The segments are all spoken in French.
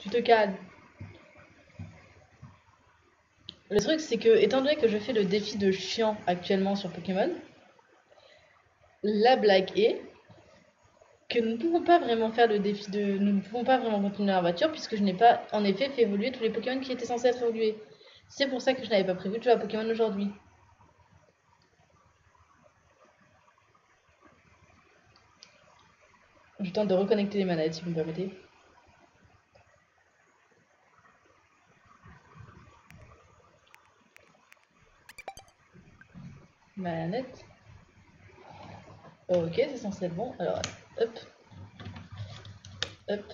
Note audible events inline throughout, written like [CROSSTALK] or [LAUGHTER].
Tu te calmes. Le truc, c'est que, étant donné que je fais le défi de chiant actuellement sur Pokémon, la blague est que nous ne pouvons pas vraiment faire le défi de. Nous ne pouvons pas vraiment continuer la voiture puisque je n'ai pas, en effet, fait évoluer tous les Pokémon qui étaient censés être évolués. C'est pour ça que je n'avais pas prévu de jouer à Pokémon aujourd'hui. Je tente de reconnecter les manettes si vous me permettez. Manette. Ok, c'est censé être bon. Alors, hop. Hop.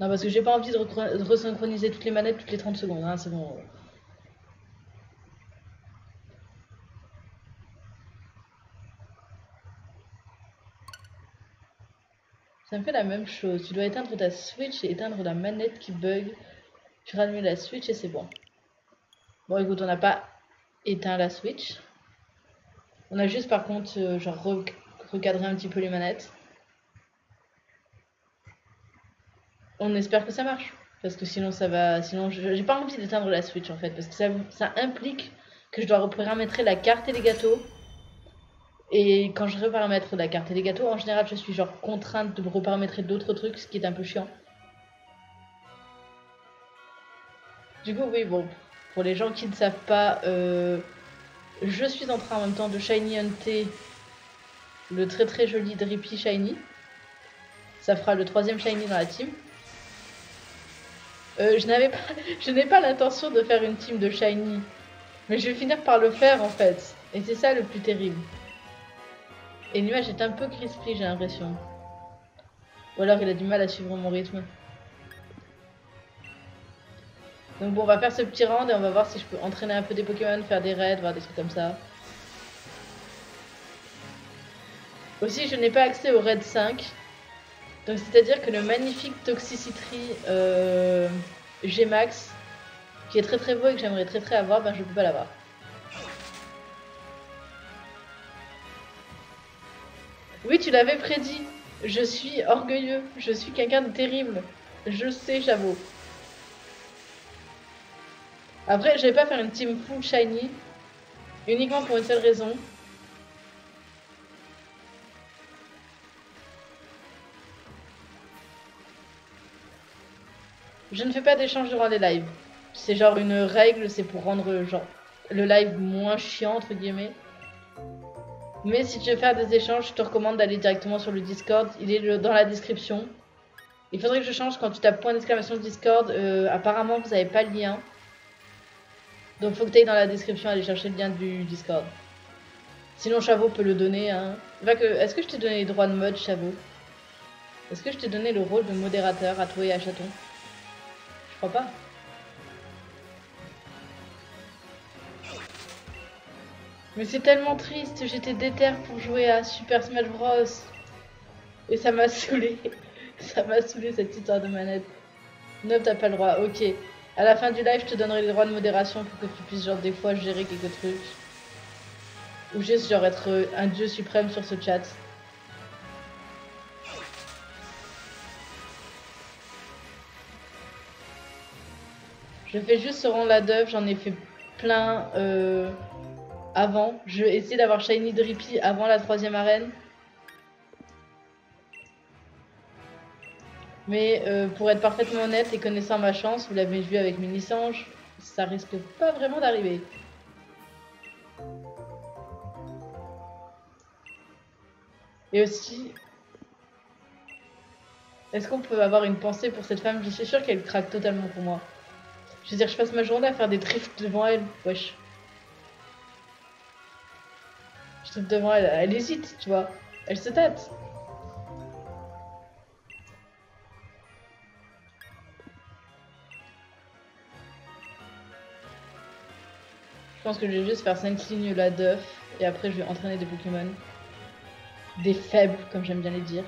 Non, parce que j'ai pas envie de, re- de resynchroniser toutes les manettes toutes les 30 secondes. Hein, c'est bon. Ça me fait la même chose. Tu dois éteindre ta Switch et éteindre la manette qui bug. Tu rallumes la Switch et c'est bon. Bon, écoute, on n'a pas éteint la Switch. On a juste par contre, euh, genre, re- recadré un petit peu les manettes. On espère que ça marche. Parce que sinon, ça va. Sinon, j'ai pas envie d'éteindre la Switch en fait. Parce que ça, ça implique que je dois reparamétrer la carte et les gâteaux. Et quand je reparamètre la carte et les gâteaux, en général, je suis genre contrainte de reparamétrer d'autres trucs, ce qui est un peu chiant. Du coup, oui, bon, pour les gens qui ne savent pas, euh, je suis en train en même temps de Shiny Hunter le très très joli Drippy Shiny. Ça fera le troisième Shiny dans la team. Euh, je n'avais pas, [LAUGHS] je n'ai pas l'intention de faire une team de Shiny, mais je vais finir par le faire en fait. Et c'est ça le plus terrible. Et Nuage est un peu crispy, j'ai l'impression. Ou alors il a du mal à suivre mon rythme. Donc bon, on va faire ce petit round et on va voir si je peux entraîner un peu des Pokémon, faire des raids, voir des trucs comme ça. Aussi, je n'ai pas accès au raid 5. Donc c'est-à-dire que le magnifique Toxicity euh, Gmax, qui est très très beau et que j'aimerais très très avoir, ben je peux pas l'avoir. Oui, tu l'avais prédit. Je suis orgueilleux. Je suis quelqu'un de terrible. Je sais, j'avoue. Après, je vais pas faire une team full shiny. Uniquement pour une seule raison. Je ne fais pas d'échange durant les lives. C'est genre une règle, c'est pour rendre le live moins chiant entre guillemets. Mais si tu veux faire des échanges, je te recommande d'aller directement sur le Discord. Il est dans la description. Il faudrait que je change quand tu tapes point d'exclamation Discord. euh, apparemment, vous n'avez pas le lien. Donc, faut que tu dans la description aller chercher le lien du Discord. Sinon, Chavot peut le donner. Hein. Est-ce que je t'ai donné les droits de mode, Chavot Est-ce que je t'ai donné le rôle de modérateur à toi et à Chaton? Je crois pas. Mais c'est tellement triste, j'étais déter pour jouer à Super Smash Bros. Et ça m'a [LAUGHS] saoulé. Ça m'a saoulé cette histoire de manette. Nope, t'as pas le droit, ok. À la fin du live, je te donnerai les droits de modération pour que tu puisses, genre, des fois gérer quelques trucs. Ou juste, genre, être un dieu suprême sur ce chat. Je fais juste ce rang là d'œuvre, j'en ai fait plein euh, avant. Je essayer d'avoir Shiny Drippy avant la troisième arène. Mais euh, pour être parfaitement honnête et connaissant ma chance, vous l'avez vu avec Minisange, ça risque pas vraiment d'arriver. Et aussi, est-ce qu'on peut avoir une pensée pour cette femme? Je suis sûre qu'elle craque totalement pour moi. Je veux dire, je passe ma journée à faire des drifts devant elle. Wesh. Je drift devant elle. Elle hésite, tu vois. Elle se tâte. Pense que je vais juste faire 5 lignes là d'œuf. Et après, je vais entraîner des Pokémon. Des faibles, comme j'aime bien les dire.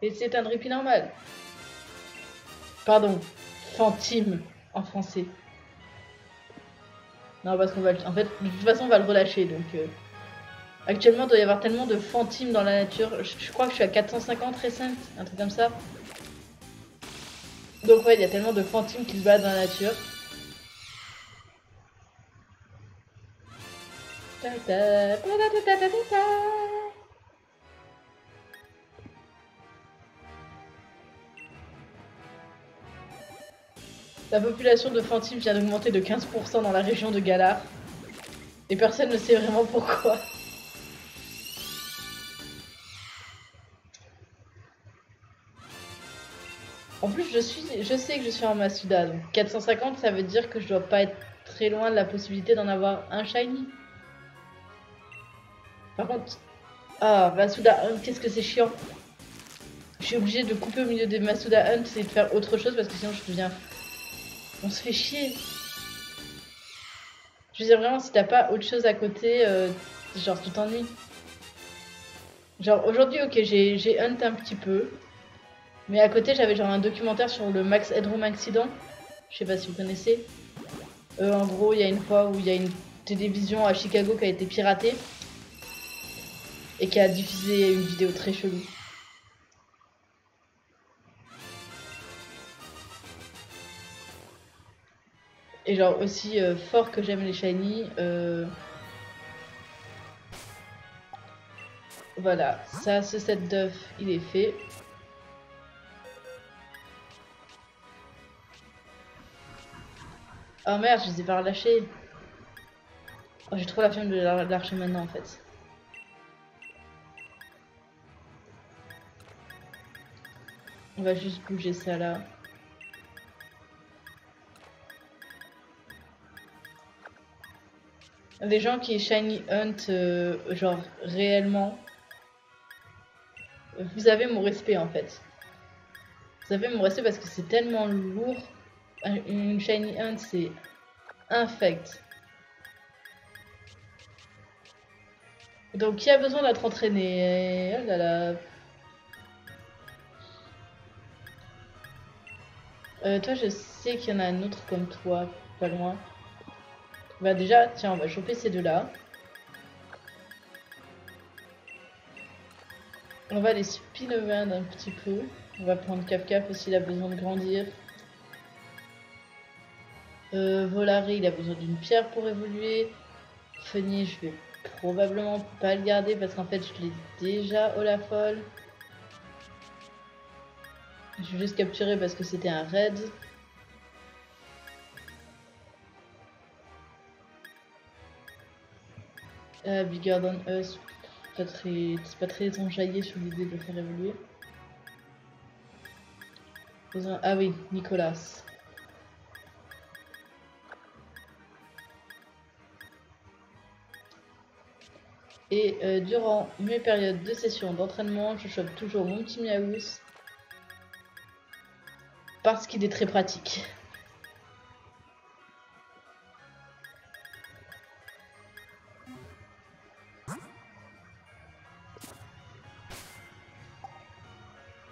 Et c'est un drippy normal. Pardon, Fantime en français. Non, parce qu'on va le... En fait, de toute façon, on va le relâcher, donc... euh, Actuellement, il doit y avoir tellement de fantimes dans la nature. Je, crois que je suis à 450 récent, un truc comme ça. Donc ouais, il y a tellement de fantimes qui se baladent dans la nature. La population de fantimes vient d'augmenter de 15% dans la région de Galar. Et personne ne sait vraiment pourquoi. En plus, je, suis, je sais que je suis en Masuda, donc 450, ça veut dire que je dois pas être très loin de la possibilité d'en avoir un shiny. Par contre, ah, Masuda Hunt, qu'est-ce que c'est chiant. Je suis obligée de couper au milieu des Masuda Hunt et de faire autre chose parce que sinon je deviens... On se fait chier. Je veux dire vraiment, si t'as pas autre chose à côté, euh, genre tu t'ennuies. Genre aujourd'hui, ok, j'ai j'ai Hunt un petit peu. Mais à côté, j'avais genre un documentaire sur le Max Headroom Accident. Je sais pas si vous connaissez. Euh, en gros, il y a une fois où il y a une télévision à Chicago qui a été piratée. Et qui a diffusé une vidéo très chelou. Et genre aussi euh, fort que j'aime les shiny. euh, Voilà, ça, ce set d'œuf, il est fait. Oh merde, je les ai pas relâchés. Oh, j'ai trop la flemme de la- de l'archer maintenant en fait. On va juste bouger ça là. Les gens qui shiny hunt euh, genre réellement, vous avez mon respect en fait. Vous avez mon respect parce que c'est tellement lourd. Un- Une shiny hunt c'est infect. Donc qui a besoin d'être entraîné? Oh là là. Euh, toi je sais qu'il y en a un autre comme toi, pas loin. Bah déjà, tiens, on va choper ces deux-là. On va les spinner un petit peu. On va prendre Cap-Cap aussi, il a besoin de grandir. Euh, Volare, il a besoin d'une pierre pour évoluer. Fenier, je vais probablement pas le garder parce qu'en fait, je l'ai déjà au la folle. Je vais juste capturer parce que c'était un raid. Euh, Bigger Than Us, pas très- c'est pas très enjaillé sur l'idée de le faire évoluer. Ah oui, Nicolas. Et euh, durant mes périodes de session d'entraînement, je chope toujours mon petit Miaous parce qu'il est très pratique.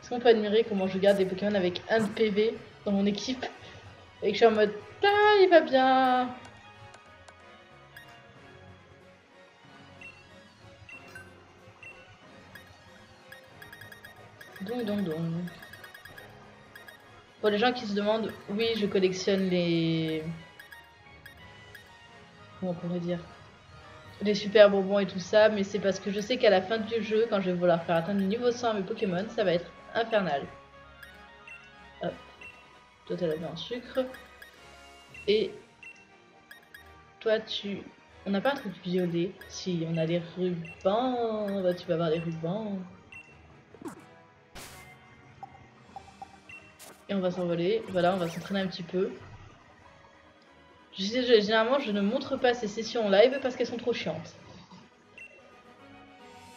Est-ce qu'on peut admirer comment je garde des Pokémon avec un de PV dans mon équipe? Et que je suis en mode Ah, il va bien Donc, donc, donc. Pour les gens qui se demandent, oui, je collectionne les. Comment on pourrait dire Les super bonbons et tout ça, mais c'est parce que je sais qu'à la fin du jeu, quand je vais vouloir faire atteindre le niveau 100 à mes Pokémon, ça va être infernal. Hop. Toi, t'as la vie en sucre. Et. Toi, tu. On n'a pas un truc violet Si, on a les rubans. Bah, tu vas avoir les rubans. Et on va s'envoler. Voilà, on va s'entraîner un petit peu. Généralement, je ne montre pas ces sessions en live parce qu'elles sont trop chiantes.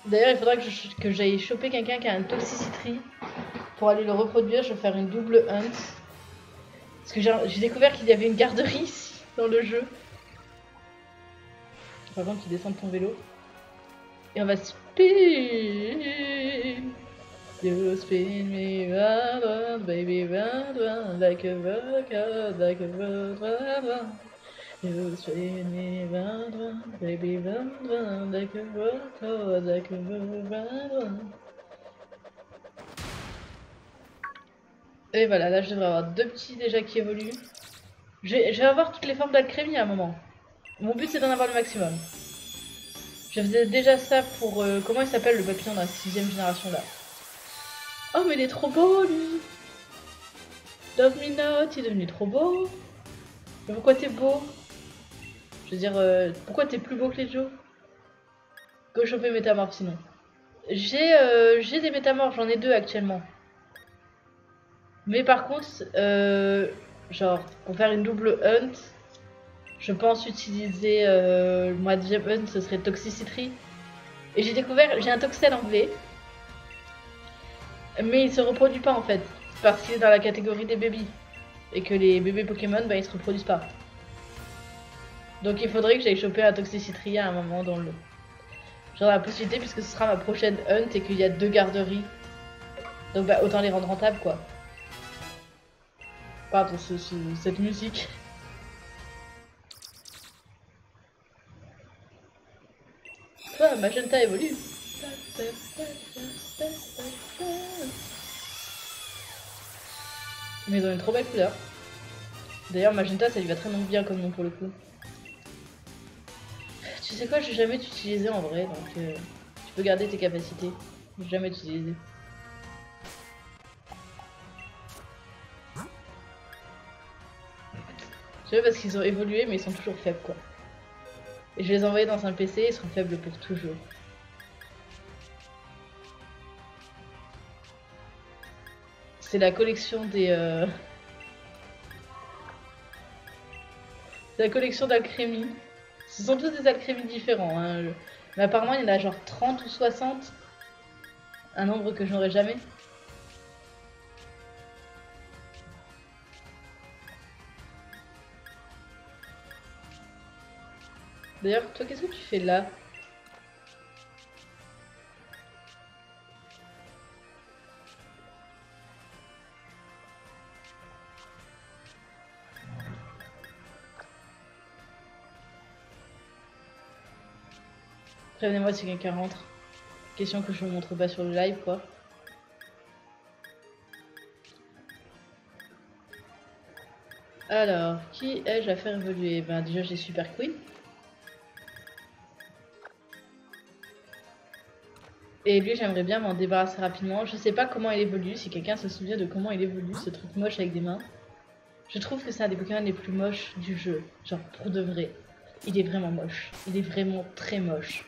D'ailleurs, il faudra que j'aille choper quelqu'un qui a un toxicity pour aller le reproduire. Je vais faire une double hunt. Parce que j'ai découvert qu'il y avait une garderie ici, dans le jeu. Par contre, tu descends de ton vélo. Et on va spin. You spin me round, round, baby, round, round, like a record, like a road, round, round. You spin me round, round, baby, round, round, like a record, like a road, round, round. Et voilà, là je devrais avoir deux petits déjà qui évoluent. Je vais, je vais avoir toutes les formes d'alcrémie à un moment. Mon but c'est d'en avoir le maximum. Je faisais déjà ça pour... euh, comment il s'appelle le papillon de la sixième génération là? Oh mais il est trop beau lui Love me not, il est devenu trop beau. Mais pourquoi t'es beau? Je veux dire, euh, pourquoi t'es plus beau que les Joe Go choper métamorphe sinon. J'ai euh, des métamorphes, j'en ai deux actuellement. Mais par contre, euh, genre, pour faire une double hunt, je pense utiliser euh, moi deuxième hunt, ce serait Toxicity. Et j'ai découvert, j'ai un Toxel anglais. Mais il se reproduit pas en fait. Parce qu'il est dans la catégorie des bébés. Et que les bébés Pokémon, bah ils se reproduisent pas. Donc il faudrait que j'aille choper un Toxicity à un moment dans le. Genre la possibilité puisque ce sera ma prochaine hunt et qu'il y a deux garderies. Donc bah autant les rendre rentables quoi. Pardon, ce- ce- cette musique. Toi, Magenta évolue. Mais ils ont une trop belle couleur. D'ailleurs, Magenta, ça lui va très bien comme nom pour le coup. Tu sais quoi, j'ai jamais utilisé en vrai, donc euh, tu peux garder tes capacités. J'ai jamais utilisé. Je sais parce qu'ils ont évolué, mais ils sont toujours faibles quoi. Et je les ai dans un PC, ils seront faibles pour toujours. C'est la collection des. euh, la collection d'alcrémie. Ce sont tous des alcrémies différents. hein. Mais apparemment, il y en a genre 30 ou 60. Un nombre que je n'aurai jamais. D'ailleurs, toi, qu'est-ce que tu fais là? Prévenez-moi si quelqu'un rentre. Question que je vous montre pas sur le live, quoi. Alors, qui ai-je à faire évoluer? Ben déjà j'ai Super Queen. Et lui j'aimerais bien m'en débarrasser rapidement. Je sais pas comment il évolue, si quelqu'un se souvient de comment il évolue, ce truc moche avec des mains. Je trouve que c'est un des Pokémon les plus moches du jeu. Genre pour de vrai. Il est vraiment moche. Il est vraiment très moche.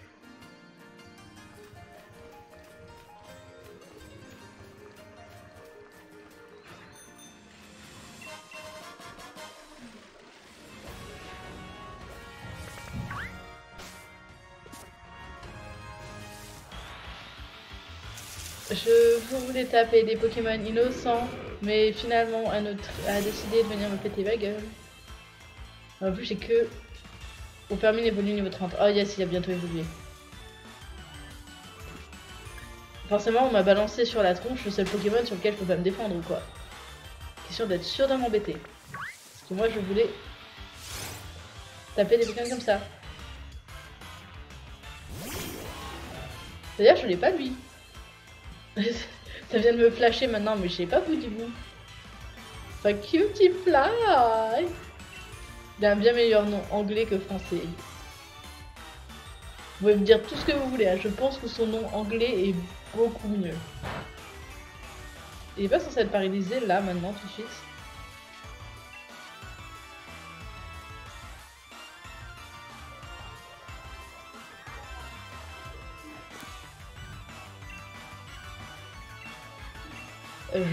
Taper des Pokémon innocents, mais finalement un autre a décidé de venir me péter ma gueule. En plus j'ai que... Au permis d'évoluer niveau 30. Oh yes, il a bientôt évolué. Forcément on m'a balancé sur la tronche le seul Pokémon sur lequel je peux pas me défendre ou quoi. Question d'être sûr de m'embêter. Parce que moi je voulais taper des Pokémon comme ça. D'ailleurs je l'ai pas lui. [LAUGHS] Ça vient de me flasher maintenant, mais je sais pas bout. Fuck you, petit fly Il a un bien meilleur nom anglais que français. Vous pouvez me dire tout ce que vous voulez, hein. je pense que son nom anglais est beaucoup mieux. Il est pas censé être paralysé là, maintenant, tout de suite.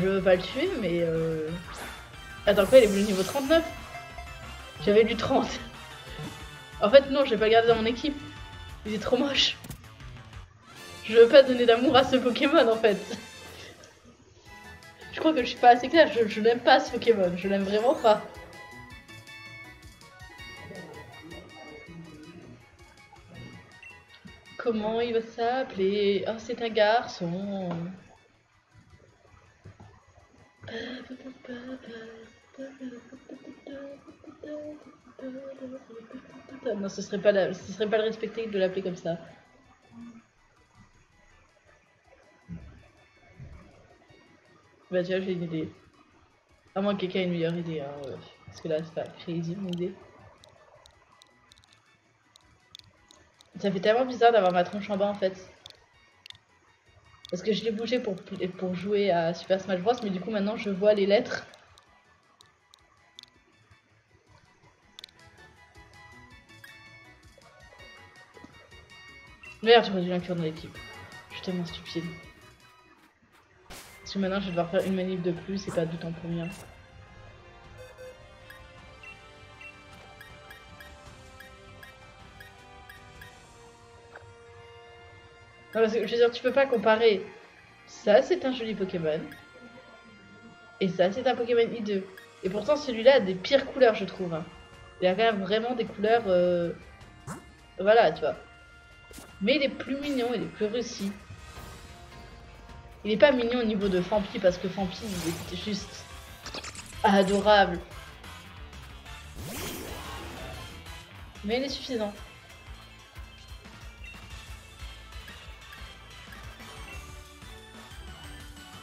Je veux pas le tuer, mais euh... Attends, quoi, il est venu niveau 39 J'avais du 30. En fait, non, je vais pas le garder dans mon équipe. Il est trop moche. Je veux pas donner d'amour à ce Pokémon, en fait. Je crois que je suis pas assez claire, je, je n'aime pas ce Pokémon, je l'aime vraiment pas. Comment il va s'appeler? Oh, c'est un garçon. Non, ce serait pas, la... ce serait pas le respecter de l'appeler comme ça. Bah vois, j'ai une idée. À moins que quelqu'un ait une meilleure idée, hein, parce que là c'est pas crazy mon idée. Ça fait tellement bizarre d'avoir ma tronche en bas en fait. Parce que je l'ai bougé pour, pour jouer à Super Smash Bros. Mais du coup maintenant je vois les lettres. J'aurais dû l'inclure dans l'équipe. Je suis tellement stupide. Parce que maintenant je vais devoir faire une manip de plus et pas tout en première. Non, parce que je veux dire, tu peux pas comparer. Ça, c'est un joli Pokémon. Et ça, c'est un Pokémon I2. Et pourtant, celui-là a des pires couleurs, je trouve. Hein. Il a quand même vraiment des couleurs. Euh, voilà, tu vois. Mais il est plus mignon, il est plus réussi. Il est pas mignon au niveau de Fampi parce que Fampi il est juste adorable. Mais il est suffisant.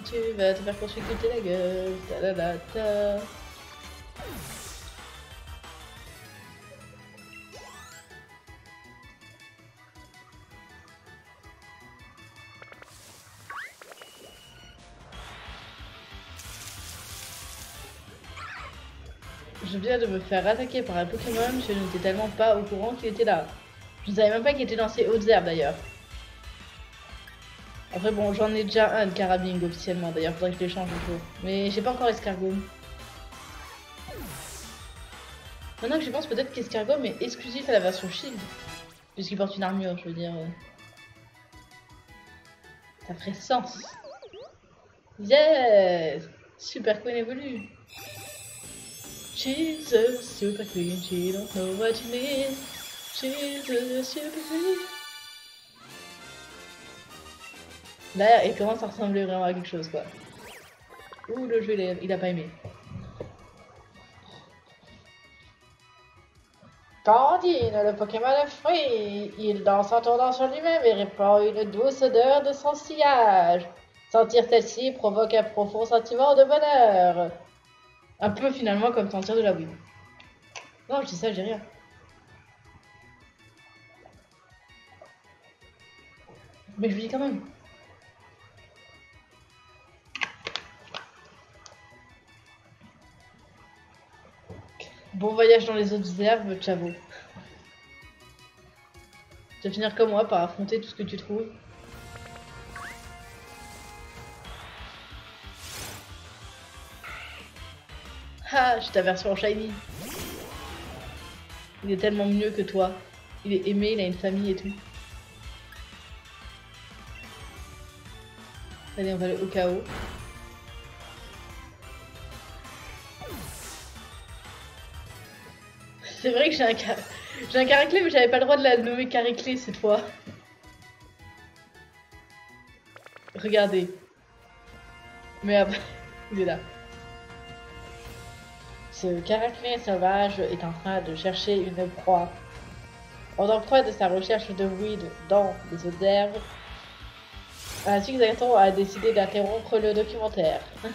Tu vas te faire consulter la gueule. Ta -la -ta. Je viens de me faire attaquer par un Pokémon, je n'étais tellement pas au courant qu'il était là. Je ne savais même pas qu'il était dans ces hautes herbes d'ailleurs. Après bon, j'en ai déjà un de carabing officiellement, d'ailleurs faudrait que je l'échange un jour. Mais j'ai pas encore escargot. Maintenant que je pense, peut-être qu'escargot mais exclusif à la version shield. Puisqu'il porte une armure, je veux dire. euh. Ça ferait sens. Yes Super Queen évolue. She's a super queen, she don't know what you need. She's a super queen. Là, il commence à ressembler vraiment à quelque chose, quoi. Ouh, le jeu, il a, pas aimé. Candine, le Pokémon est fruit. Il danse en tournant sur lui-même et répand une douce odeur de son sillage. Sentir celle-ci provoque un profond sentiment de bonheur. Un peu finalement comme sentir de la weed. Non, je dis ça, j'ai rien. Mais je lui dis quand même. Bon voyage dans les autres herbes, Chavo. Tu vas finir comme moi par affronter tout ce que tu trouves. Ah, j'ai ta version shiny. Il est tellement mieux que toi. Il est aimé, il a une famille et tout. Allez, on va aller au chaos. C'est vrai que j'ai un, car... j'ai un carré-clé, mais j'avais pas le droit de la nommer carré-clé cette fois. Regardez. Merde, [LAUGHS] il est là. Ce caractère sauvage est en train de chercher une proie. Pendant proie de sa recherche de weed dans les autres herbes, un Zagaton a décidé d'interrompre le documentaire. [LAUGHS]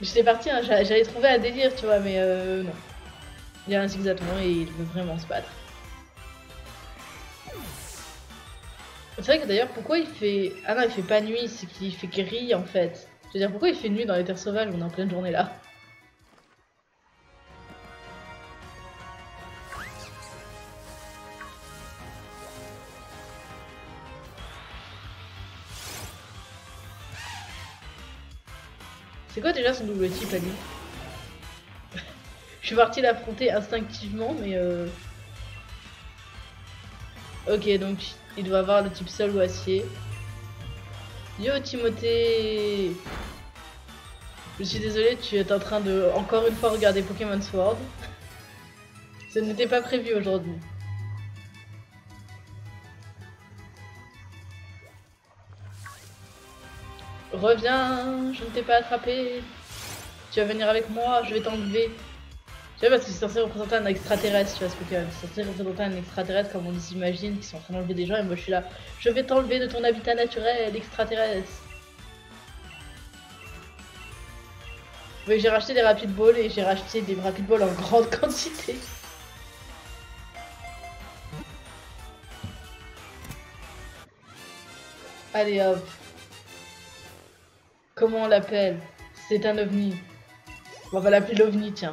J'étais parti, hein, j'a- j'allais trouver un délire, tu vois, mais euh, non. Il y a un Zigzaton et il veut vraiment se battre. C'est vrai que d'ailleurs, pourquoi il fait. Ah non, il fait pas nuit, c'est qu'il fait gris en fait. Je veux dire, pourquoi il fait nuit dans les terres sauvages On est en pleine journée là? C'est quoi déjà son double type à lui [LAUGHS] Je suis partie l'affronter instinctivement, mais euh... Ok, donc il doit avoir le type sol ou acier. Yo Timothée Je suis désolé, tu es en train de encore une fois regarder Pokémon Sword. Ce n'était pas prévu aujourd'hui. Reviens, je ne t'ai pas attrapé. Tu vas venir avec moi, je vais t'enlever. Tu vois, parce que c'est censé représenter un extraterrestre, tu vois, ce C'est censé représenter un extraterrestre comme on s'imagine, qui sont en train d'enlever des gens, et moi je suis là. Je vais t'enlever de ton habitat naturel, extraterrestre. Oui, j'ai racheté des rapid balls et j'ai racheté des rapid balls en grande [LAUGHS] quantité. Allez hop. Comment on l'appelle? C'est un ovni. On va l'appeler l'ovni, tiens.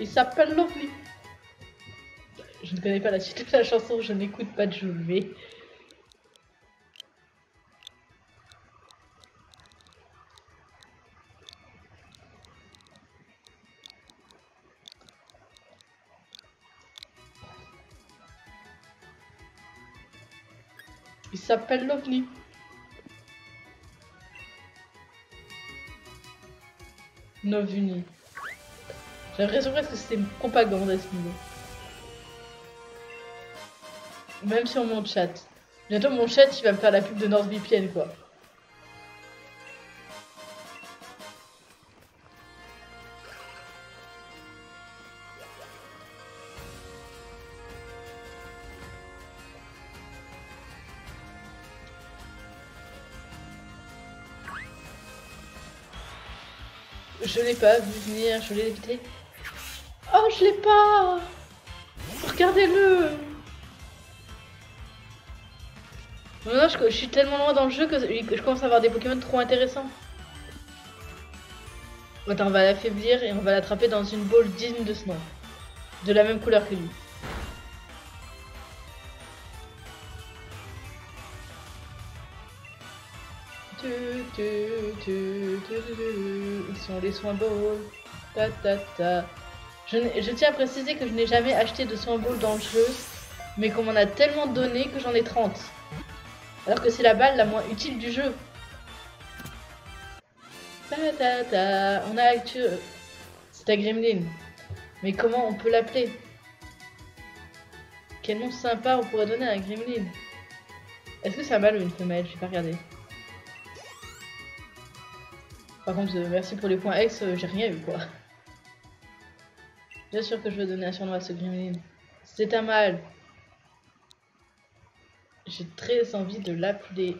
Il s'appelle l'ovni. Je ne connais pas la suite de la chanson, je n'écoute pas de Jouvet. Il s'appelle l'OVNI. Novuni. J'ai l'impression presque que c'était propagande à ce niveau. Même sur mon chat. Bientôt mon chat il va me faire la pub de NordVPN quoi. Je l'ai pas vu venir, je l'ai évité. Oh, je l'ai pas Regardez-le Non, je, je, suis tellement loin dans le jeu que je commence à avoir des Pokémon trop intéressants. Attends, on va l'affaiblir et on va l'attraper dans une boule digne de ce nom. De la même couleur que lui. Ils sont les soins balls. Ta, ta, ta. Je, tiens à préciser que je n'ai jamais acheté de balls dans le jeu, mais qu'on m'en a tellement donné que j'en ai 30. Alors que c'est la balle la moins utile du jeu. Ta, ta, ta. On a actu... C'est un Gremlin. Mais comment on peut l'appeler? Quel nom sympa on pourrait donner à un Gremlin Est-ce que c'est un mâle ou une femelle? Je vais pas regarder. Par contre, euh, merci pour les points X, euh, j'ai rien eu quoi. Bien sûr que je vais donner un surnom à ce gremlin. C'est un mal. J'ai très envie de l'appeler.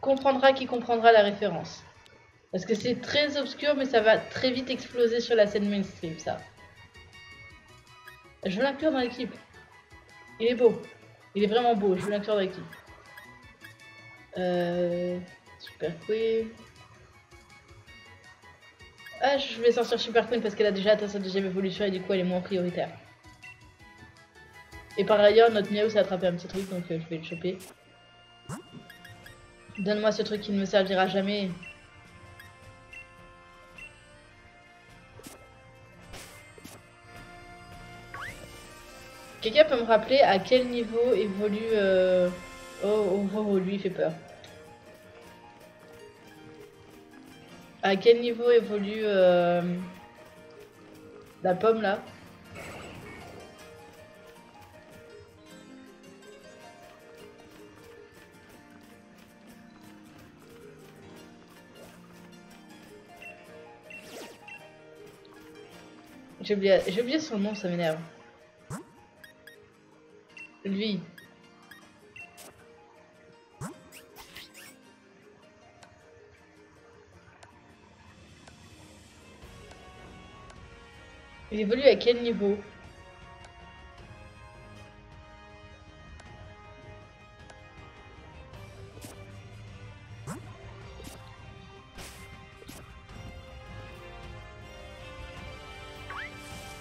Comprendra qui comprendra la référence. Parce que c'est très obscur, mais ça va très vite exploser sur la scène mainstream, ça. Je veux l'inclure dans l'équipe. Il est beau. Il est vraiment beau, je veux l'inclure dans l'équipe. Euh, Super Queen. Ah, je vais sortir Super Queen parce qu'elle a déjà atteint sa deuxième évolution et du coup elle est moins prioritaire. Et par ailleurs, notre Miaou s'est attrapé un petit truc donc euh, je vais le choper. Donne-moi ce truc qui ne me servira jamais. Quelqu'un peut me rappeler à quel niveau évolue... Euh... Oh, oh, oh, lui il fait peur. À quel niveau évolue euh, la pomme là? J'ai oublié, oublié son nom, ça m'énerve. Lui. Il évolue à quel niveau?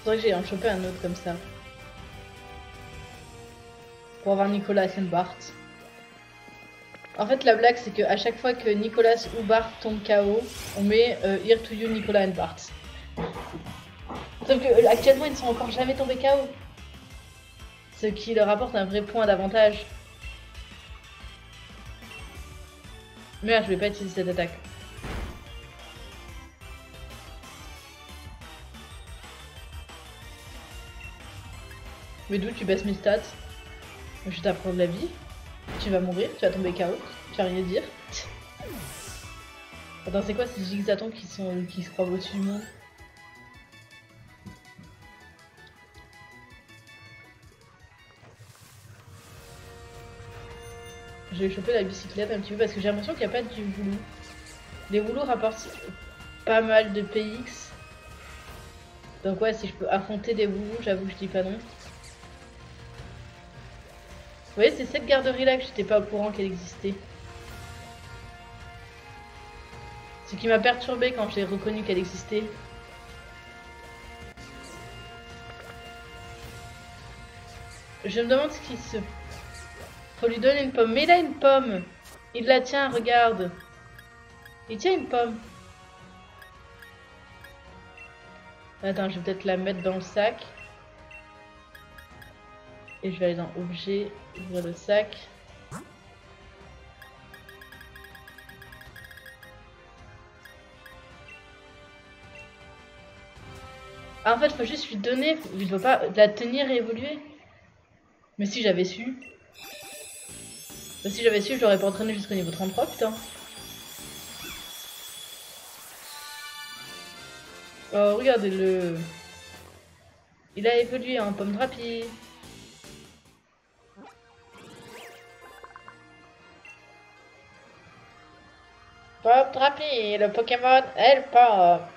Faudrait que j'ai en chopé un autre comme ça. Pour avoir Nicolas et Bart. En fait, la blague, c'est qu'à chaque fois que Nicolas ou Bart tombe KO, on met euh, Here to you Nicolas and Bart. Sauf que euh, actuellement ils ne sont encore jamais tombés KO. Ce qui leur apporte un vrai point d'avantage. Merde, je vais pas utiliser cette attaque. Mais d'où tu baisses mes stats? Je vais t'apprendre la vie. Tu vas mourir, tu vas tomber KO, tu vas rien dire. Attends, c'est quoi ces gigatons qui sont qui se croient au-dessus du monde Je vais choper la bicyclette un petit peu parce que j'ai l'impression qu'il n'y a pas du boulot. Les boulots rapportent pas mal de PX. Donc ouais, si je peux affronter des boulots, j'avoue que je dis pas non. Vous voyez, c'est cette garderie là que j'étais pas au courant qu'elle existait. Ce qui m'a perturbé quand j'ai reconnu qu'elle existait. Je me demande ce qui se... Faut lui donner une pomme. Mais il a une pomme. Il la tient, regarde. Il tient une pomme. Attends, je vais peut-être la mettre dans le sac. Et je vais aller dans Objet, ouvrir le sac. Ah, en fait, faut juste lui donner. Il faut pas la tenir et évoluer. Mais si j'avais su. Si j'avais su, je l'aurais pas entraîné jusqu'au niveau 33, putain. Oh, regardez-le. Il a évolué en pomme rapide. Pomme Trapi, le Pokémon elle pas.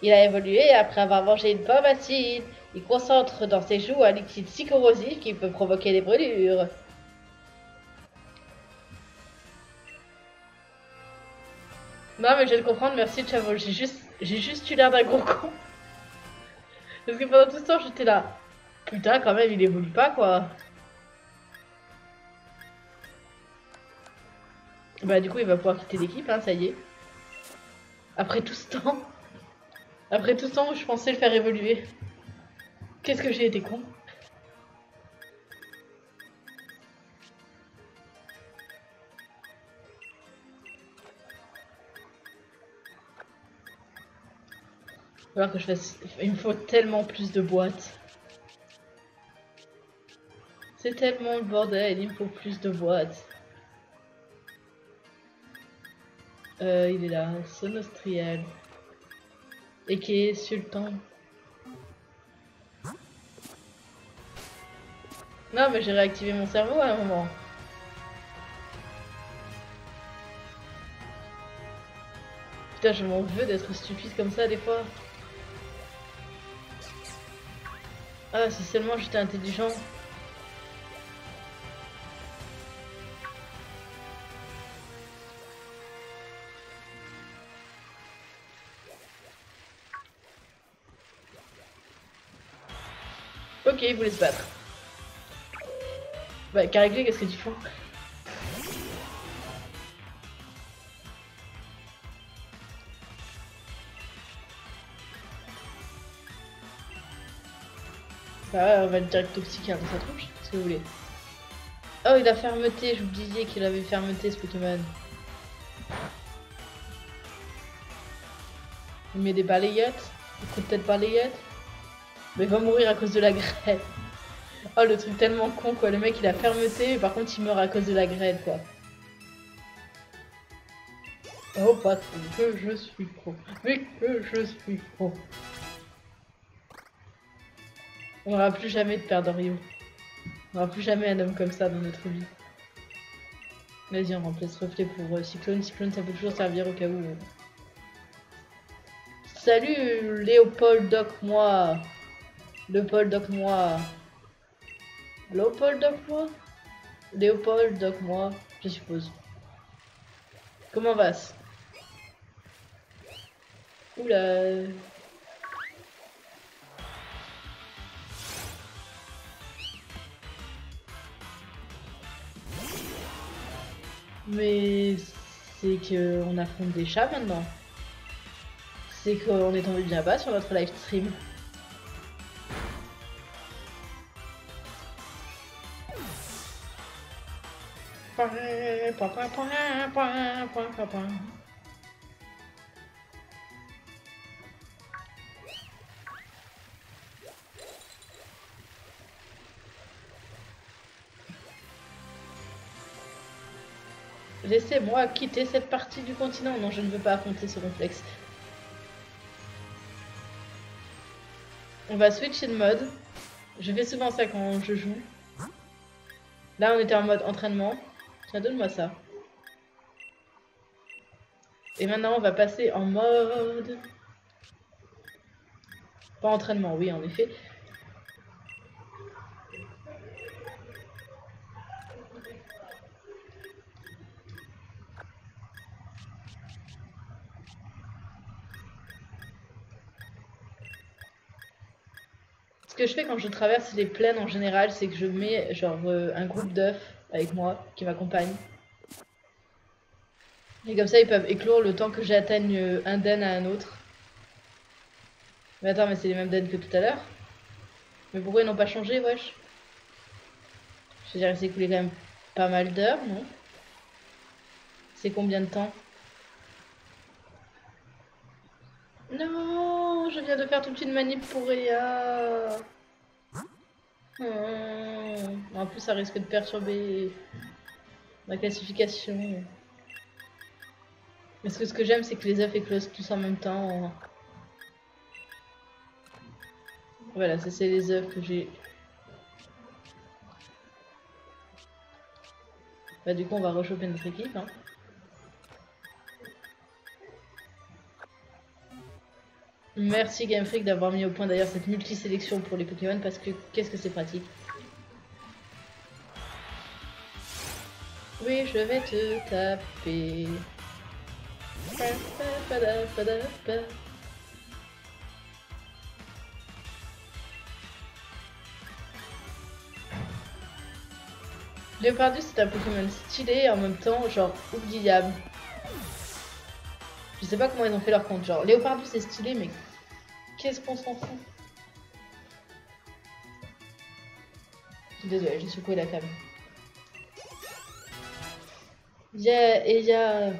Il a évolué après avoir mangé une pomme acide. Il concentre dans ses joues un liquide si corrosif qui peut provoquer des brûlures. Non mais je vais le comprendre, merci Chavo. J'ai juste j'ai juste eu l'air d'un gros con. Parce que pendant tout ce temps, j'étais là. Putain, quand même, il évolue pas, quoi. Bah, du coup, il va pouvoir quitter l'équipe, hein, ça y est. Après tout ce temps. Après tout ce temps où je pensais le faire évoluer. Qu'est-ce que j'ai été con. Alors que je fasse... Il me faut tellement plus de boîtes. C'est tellement le bordel, il me faut plus de boîtes. Euh, il est là, Sonostriel. Et qui est Sultan. Non, mais j'ai réactivé mon cerveau à un moment. Putain, je m'en veux d'être stupide comme ça des fois. Ah, si seulement j'étais intelligent. Ok, il voulait se battre. Bah, Carré, qu'est-ce que tu fais Bah on va le direct toxique dans sa tronche, ce que vous voulez. Oh, il a fermeté, j'oubliais qu'il avait fermeté ce Pokémon. Il met des balayettes, il peut-être balayettes. Mais il va mourir à cause de la grêle. Oh, le truc tellement con, quoi. Le mec, il a fermeté, mais par contre, il meurt à cause de la grêle, quoi. Oh, pas que je suis pro. Mais que je suis pro. On n'aura plus jamais de père d'Orio. On n'aura plus jamais un homme comme ça dans notre vie. Vas-y, on remplace reflet pour Cyclone. Cyclone, ça peut toujours servir au cas où. Euh. Salut Léopold Doc moi. Léopold Doc moi. Léopold Doc moi? Léopold Doc moi, je suppose. Comment va-ce Oula. Mais c'est qu'on affronte des chats maintenant. C'est qu'on est tombé bien bas sur notre live stream. Laissez-moi quitter cette partie du continent. Non, je ne veux pas affronter ce complexe. On va switcher de mode. Je fais souvent ça quand je joue. Là, on était en mode entraînement. Tiens, donne-moi ça. Et maintenant, on va passer en mode... Pas entraînement, oui, en effet. Que je fais quand je traverse les plaines en général, c'est que je mets genre euh, un groupe d'œufs avec moi qui m'accompagne. Et comme ça, ils peuvent éclore le temps que j'atteigne euh, un den à un autre. Mais attends, mais c'est les mêmes dens que tout à l'heure Mais pourquoi ils n'ont pas changé, wesh? Je veux dire, il s'est quand même pas mal d'heures, non? C'est combien de temps? Non, je viens de faire toute une manip pour rien. Hmm. En plus, ça risque de perturber ma classification. Parce que ce que j'aime, c'est que les œufs éclosent tous en même temps. Voilà, ça c'est les œufs que j'ai. Bah du coup, on va rechoper notre équipe. Hein. Merci Game Freak d'avoir mis au point d'ailleurs cette multi-sélection pour les Pokémon parce que qu'est-ce que c'est pratique? Oui, je vais te taper. Léopardus c'est un Pokémon stylé et en même temps genre oubliable. Je sais pas comment ils ont fait leur compte. Genre Léopardus c'est stylé mais qu'est-ce qu'on s'en fout? Désolé, j'ai secoué la et il y a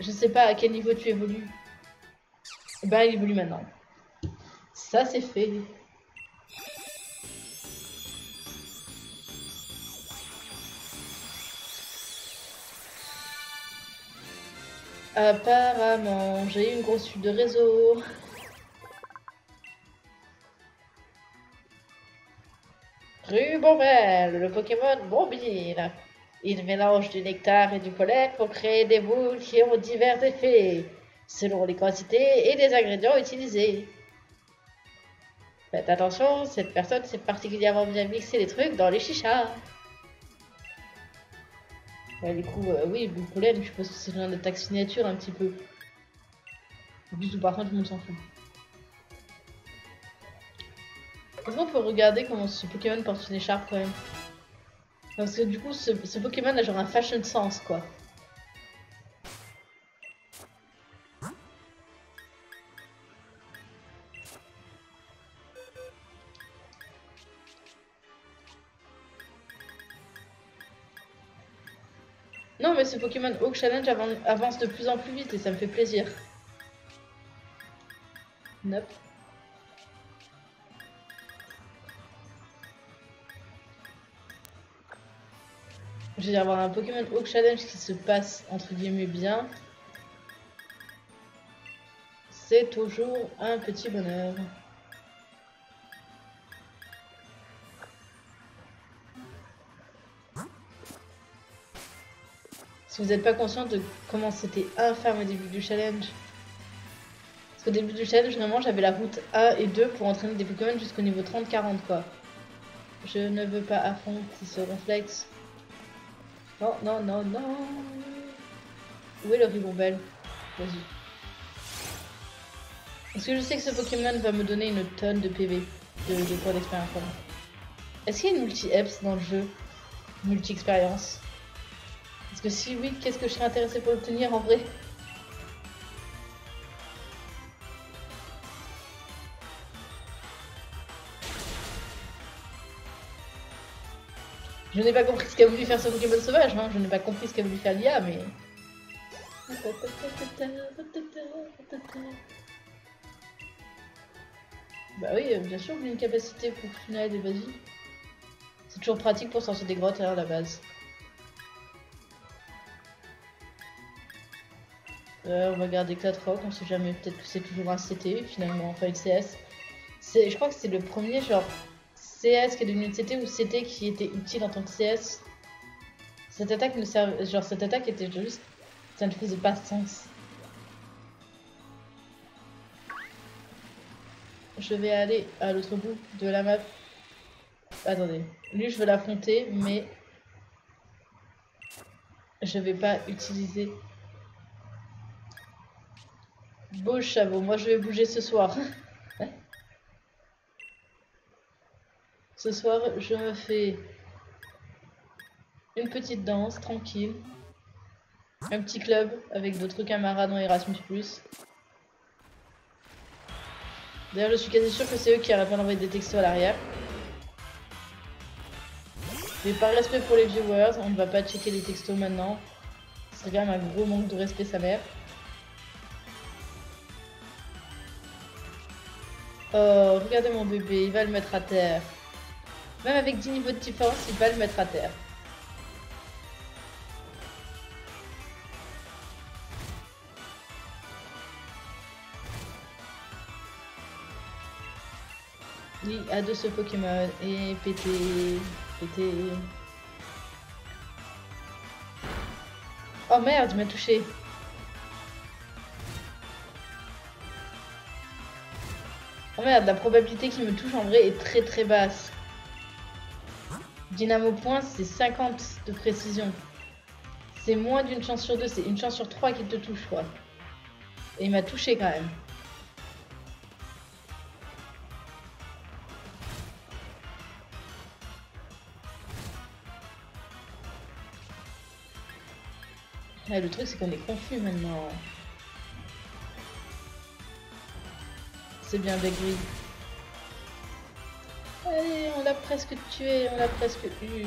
je sais pas à quel niveau tu évolues. Bah, il évolue maintenant. Ça, c'est fait. Apparemment, j'ai une grosse chute de réseau. Rubobel, le Pokémon mobile. Il mélange du nectar et du pollen pour créer des boules qui ont divers effets, selon les quantités et les ingrédients utilisés. Faites attention, cette personne sait particulièrement bien mixer les trucs dans les chichas. Du coup, euh, oui, le pollen, je suppose que c'est une attaque signature un petit peu. Du tout, par contre, tout le monde s'en fout. Est-ce qu'on peut regarder comment ce Pokémon porte une écharpe quand même parce que du coup, ce, Pokémon a genre un fashion sense, quoi. Non, mais ce Pokémon Oak Challenge avance de plus en plus vite et ça me fait plaisir. Nope. Je vais avoir un Pokémon Oak Challenge qui se passe entre guillemets bien. C'est toujours un petit bonheur. Vous n'êtes pas conscient de comment c'était infâme au début du challenge. Parce qu'au début du challenge, vraiment, j'avais la route 1 et 2 pour entraîner des Pokémon jusqu'au niveau 30-40 quoi. Je ne veux pas affronter ce réflexe. Non, non, non, non. Où est le ribambelle? Vas-y. Est-ce que je sais que ce Pokémon va me donner une tonne de PV, de, points d'expérience Est-ce qu'il y a une multi-EPS dans le jeu? Multi-expérience Parce que si oui, qu'est-ce que je serais intéressé pour l'obtenir en vrai? Je n'ai pas compris ce qu'a voulu faire ce Pokémon sauvage, hein. je n'ai pas compris ce qu'a voulu faire l'IA, mais... Bah oui, bien sûr, une capacité pour finale et vas-y. C'est toujours pratique pour sortir des grottes hein, à la base. On va garder Cladrock, on sait jamais, peut-être que c'est toujours un CT finalement, enfin une CS. Je crois que c'est le premier genre CS qui est devenu une CT ou CT qui était utile en tant que CS. Cette attaque ne servait, genre cette attaque était juste, ça ne faisait pas sens. Je vais aller à l'autre bout de la map. Attendez, lui je veux l'affronter, mais je vais pas utiliser Beau chameau, moi je vais bouger ce soir. ce soir, je me fais une petite danse tranquille. Un petit club avec d'autres camarades en Erasmus+. D'ailleurs, je suis quasi sûr que c'est eux qui arrêtent d'envoyer des textos à l'arrière. Mais par respect pour les viewers, on ne va pas checker les textos maintenant. Ce serait quand même un gros manque de respect sa mère. Oh, regardez mon bébé, il va le mettre à terre. Même avec 10 niveaux de différence, il va le mettre à terre. Il a de ce Pokémon et pété, pété. Oh merde, il m'a touché. Oh merde, la probabilité qu'il me touche en vrai est très très basse. Dynamo point, c'est 50 de précision. C'est moins d'une chance sur deux, c'est une chance sur trois qu'il te touche, quoi. Et il m'a touché quand même. le truc, c'est qu'on est confus maintenant. C'est bien Begri. Allez, on l'a presque tué, on l'a presque eu.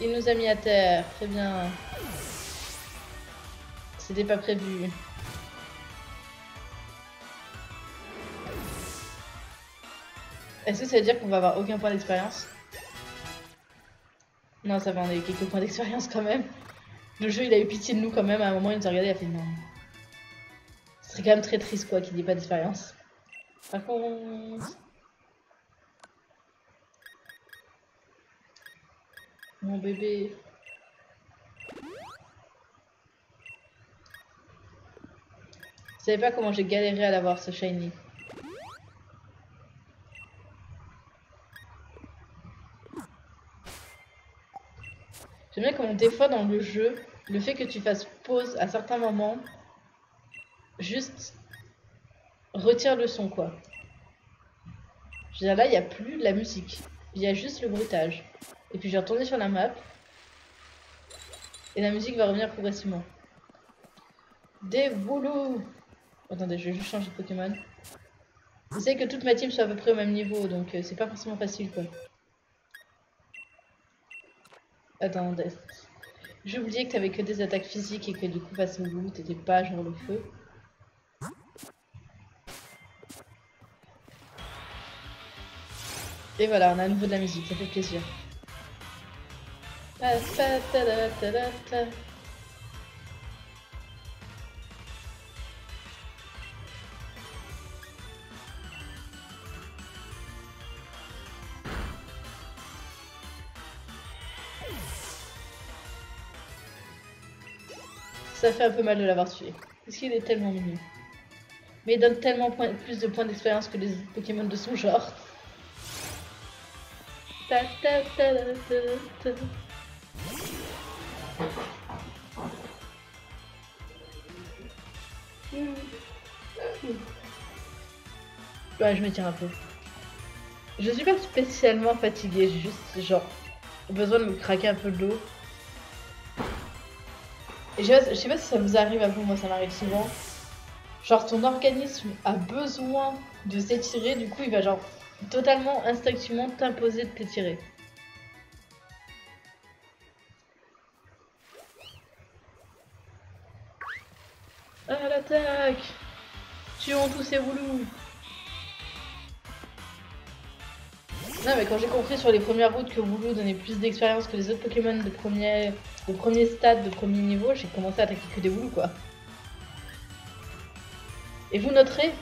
Il nous a mis à terre, très bien. C'était pas prévu. Est-ce que ça veut dire qu'on va avoir aucun point d'expérience? Non, ça va, on a eu quelques points d'expérience quand même. Le jeu, il a eu pitié de nous quand même. À un moment, il nous a regardé, il a fait non. Ce serait quand même très triste, quoi, qu'il n'y ait pas d'expérience. Par contre... Mon bébé. Vous savez pas comment j'ai galéré à l'avoir, ce shiny. J'aime bien comment des fois dans le jeu, le fait que tu fasses pause à certains moments, juste retire le son quoi. Je veux dire là il n'y a plus la musique, il y a juste le bruitage. Et puis je vais retourner sur la map. Et la musique va revenir progressivement. Des boulous Attendez, je vais juste changer de Pokémon. J'essaie que toute ma team soit à peu près au même niveau, donc euh, c'est pas forcément facile quoi. Attendez. J'ai oublié que t'avais que des attaques physiques et que du coup face au boulot t'étais pas genre le feu. Et voilà, on a à nouveau de la musique, ça fait plaisir. Ça fait un peu mal de l'avoir tué. Parce qu'il est tellement mignon. Mais il donne tellement plus de points d'expérience que les Pokémon de son genre. Ouais, je me tire un peu. Je suis pas spécialement fatiguée, j'ai juste genre besoin de me craquer un peu de l'eau. Et je sais, pas, si ça vous arrive à vous, moi ça m'arrive souvent. Genre ton organisme a besoin de s'étirer, du coup il va genre totalement instinctivement t'imposer de t'étirer. À l'attaque Tuons tous ces roulous Non mais quand j'ai compris sur les premières routes que Woulou donnait plus d'expérience que les autres Pokémon de premier, de premier stade, de premier niveau, j'ai commencé à attaquer que des Woulou quoi. Et vous noterez,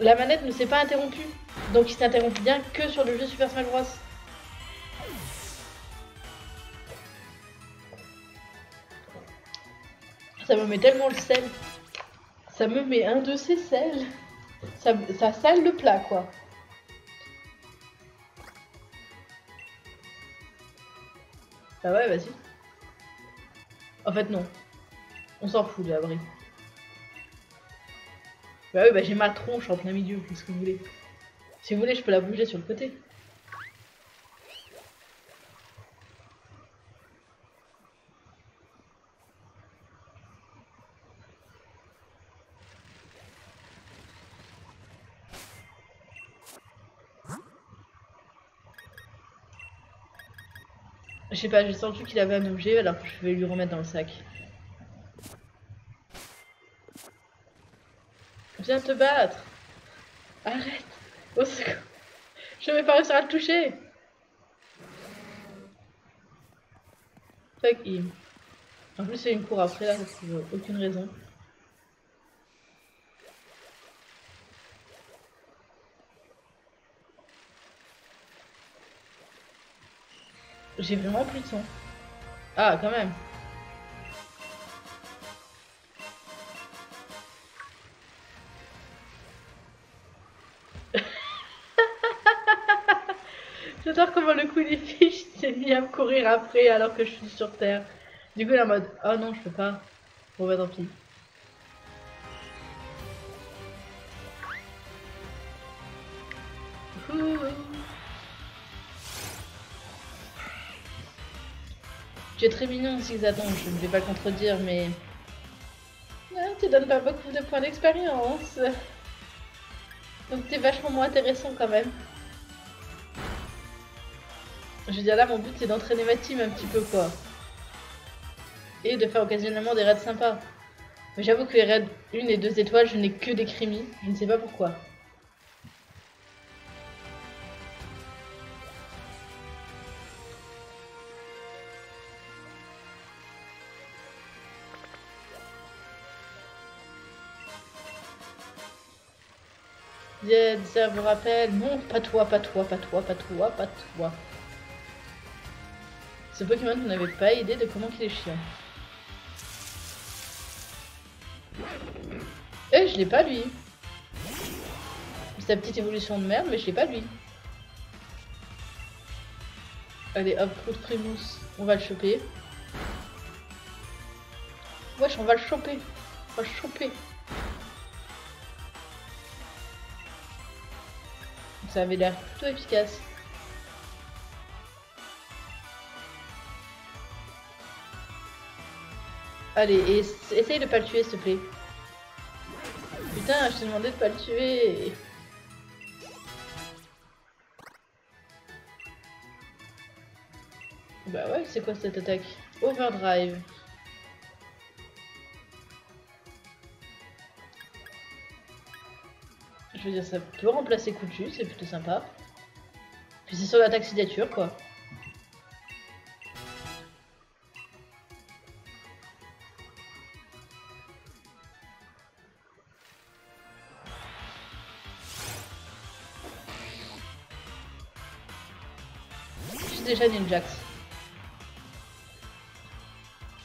la manette ne s'est pas interrompue. Donc il s'interrompt bien que sur le jeu Super Smash Bros. Ça me met tellement le sel. Ça me met un de ces sels. Ça, ça sale le plat, quoi. Ah ouais, vas-y. En fait, non. On s'en fout de l'abri. Bah oui, bah j'ai ma tronche en plein milieu, qu'est-ce que vous voulez Si vous voulez, je peux la bouger sur le côté. Je sais pas, j'ai senti qu'il avait un objet alors que je vais lui remettre dans le sac. Te battre Arrête Je vais pas réussir à le toucher Fuck him. En plus, a une cour après là, pour aucune raison. J'ai vraiment plus de son. Ah, quand même. Mis à me courir après alors que je suis sur terre. Du coup, en mode Oh non, je peux pas. Bon, bah tant pis. Tu es très mignon, Zigzadon, je ne vais pas contredire, mais... Ah, tu donnes pas beaucoup de points d'expérience. Donc t'es vachement moins intéressant quand même. Je veux dire là, mon but c'est d'entraîner ma team un petit peu quoi. Et de faire occasionnellement des raids sympas. Mais j'avoue que les raids 1 et 2 étoiles, je n'ai que des crimis. Je ne sais pas pourquoi. ça vous rappelle? Non, pas toi, pas toi, pas toi, pas toi, pas toi. Ce Pokémon, vous n'avez pas idée de comment il est chiant. Eh, je l'ai pas lui. Sa petite évolution de merde, mais je l'ai pas lui. Allez, hop, coup de Primus. On va le choper. Wesh, on va le choper. On va le choper. Ça avait l'air plutôt efficace. Allez, et essaye de pas le tuer, s'il te plaît. Putain, je t'ai demandé de pas le tuer. Bah ouais, c'est quoi cette attaque? Overdrive. Je veux dire, ça peut remplacer Coutu, c'est plutôt sympa. Puis c'est sur l'attaque signature, quoi.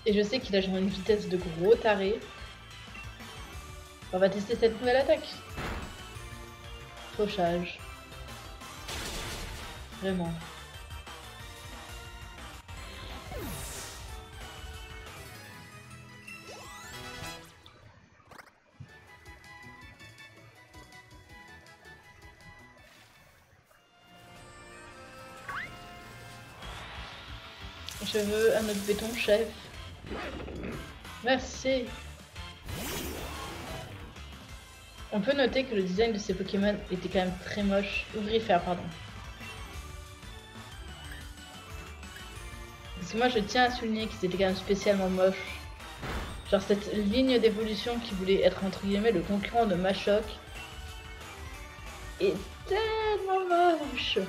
Et je sais qu'il a genre une vitesse de gros taré. On va tester cette nouvelle attaque. Fauchage. Vraiment. Je veux un autre béton, chef. Merci. On peut noter que le design de ces Pokémon était quand même très moche. Ouvrifère, pardon. Parce que moi je tiens à souligner qu'ils étaient quand même spécialement moches. Genre cette ligne d'évolution qui voulait être entre guillemets le concurrent de Machoc est tellement moche.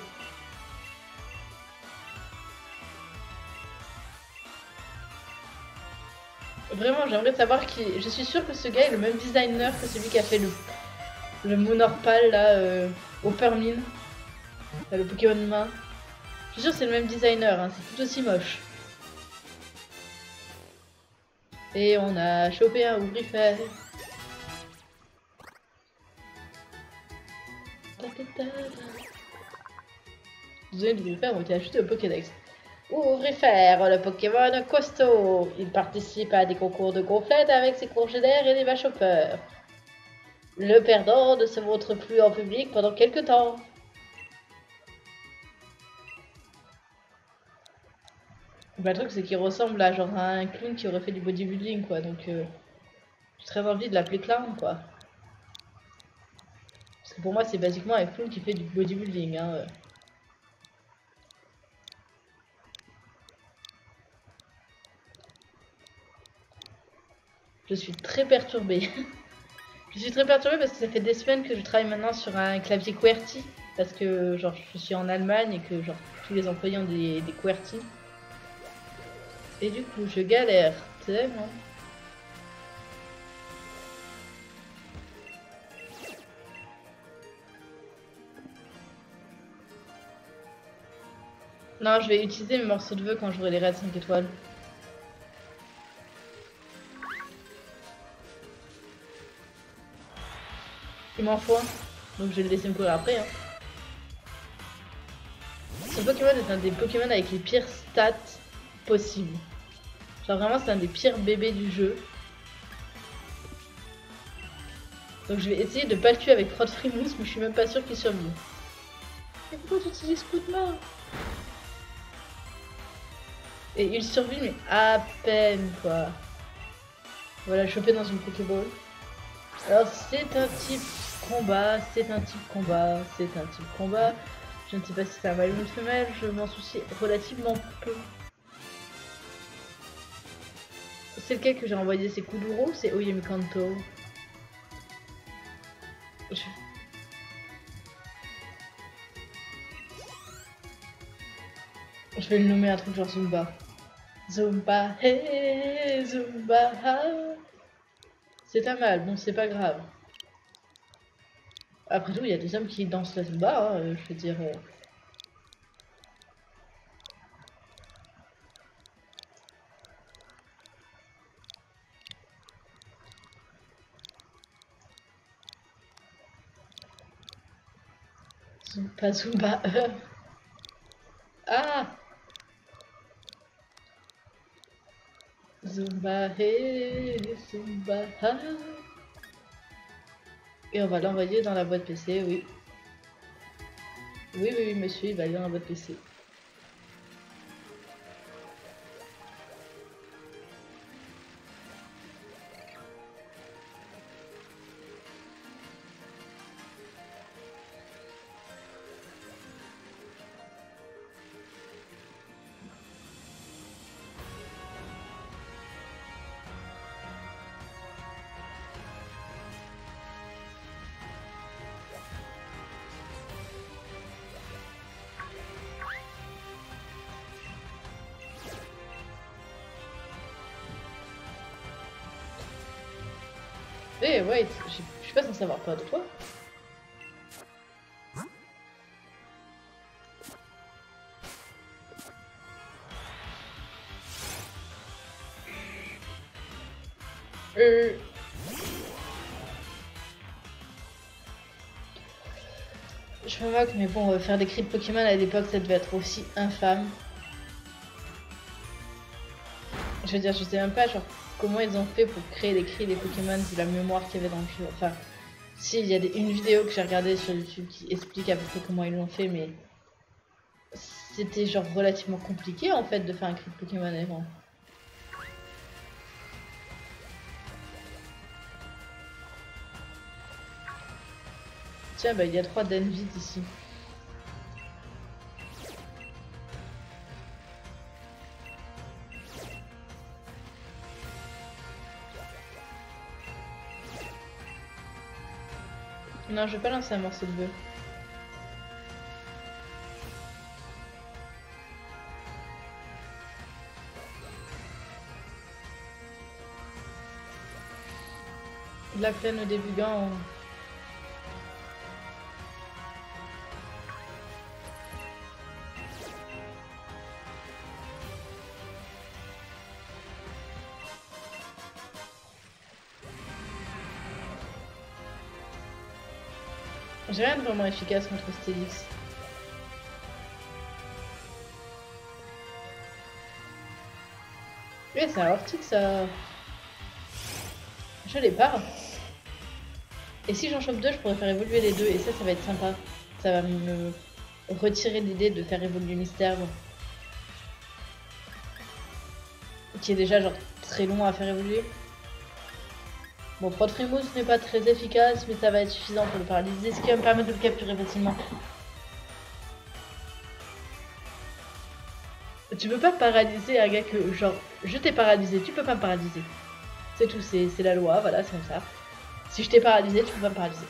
Vraiment, j'aimerais savoir qui. Je suis sûre que ce gars est le même designer que celui qui a fait le, le là, euh, au Permine. le Pokémon main. Je suis sûre que c'est le même designer, hein. c'est tout aussi moche. Et on a chopé un ouvrifère. Désolé, les ouvrifères ont été achetés au Pokédex. Ouvrifère, le Pokémon costaud. Il participe à des concours de gonflette avec ses congénères et des vaches peur. Le perdant ne se montre plus en public pendant quelques temps. Bah, le truc, c'est qu'il ressemble à genre un clown qui aurait fait du bodybuilding, quoi. Donc, euh, j'ai très envie de l'appeler clown, quoi. Parce que pour moi, c'est basiquement un clown qui fait du bodybuilding, hein. Je suis très perturbée. [LAUGHS] je suis très perturbée parce que ça fait des semaines que je travaille maintenant sur un clavier QWERTY. Parce que genre je suis en Allemagne et que genre tous les employés ont des, des QWERTY. Et du coup, je galère tellement. Non, je vais utiliser mes morceaux de vœux quand j'aurai les raids 5 étoiles. Il m'en faut. Donc je vais le laisser me courir après. Hein. Ce Pokémon est un des Pokémon avec les pires stats possibles. Genre vraiment c'est un des pires bébés du jeu. Donc je vais essayer de pas le tuer avec Frod Frimousse, mais je suis même pas sûr qu'il survive. Mais pourquoi tu utilises coup de main Et il survit mais à peine quoi. Voilà, chopé dans une Pokéball. Alors c'est un type combat, c'est un type combat, c'est un type combat. Je ne sais pas si c'est un mâle ou une femelle, je m'en soucie relativement peu. C'est lequel que j'ai envoyé C'est Kuduro C'est Oyemi Kanto je... je... vais le nommer un truc genre Zumba. Zumba, hey, Zumba. C'est un mal, bon c'est pas grave. Après tout, il y a des hommes qui dansent la Zumba, hein, je veux dire... Euh... Pas Zumba. ah Zumba, hey, Zumba. Et on va l'envoyer dans la boîte PC, oui. Oui, oui, oui, monsieur, il va aller dans la boîte PC. Je suis pas censé avoir peur de toi. Euh... Je me moque, mais bon, faire des cris de Pokémon à l'époque, ça devait être aussi infâme. Je veux dire, je sais même pas, genre, comment ils ont fait pour créer les cris des Pokémon, vu la mémoire qu'il y avait dans le jeu. Enfin, si, il y a une vidéo que j'ai regardée sur YouTube qui explique à peu près comment ils l'ont fait, mais c'était genre relativement compliqué en fait de faire un cri de Pokémon avant. Tiens, bah il y a trois Denvit ici. Non, je vais pas lancer un morceau de bœuf. La plaine au début, J'ai rien de vraiment efficace contre Stélix. Oui, c'est un ortique ça. Je l'ai pas. Et si j'en chope deux, je pourrais faire évoluer les deux. Et ça, ça va être sympa. Ça va me retirer l'idée de faire évoluer Mystère. Qui est déjà genre très long à faire évoluer. Bon, Protrimous n'est pas très efficace, mais ça va être suffisant pour le paralyser, ce qui va me permettre de le capturer facilement. Tu peux pas paralyser un gars que, genre, je t'ai paralysé, tu peux pas me paralyser. C'est tout, c'est la loi, voilà, c'est comme ça. Si je t'ai paralysé, tu peux pas me paralyser.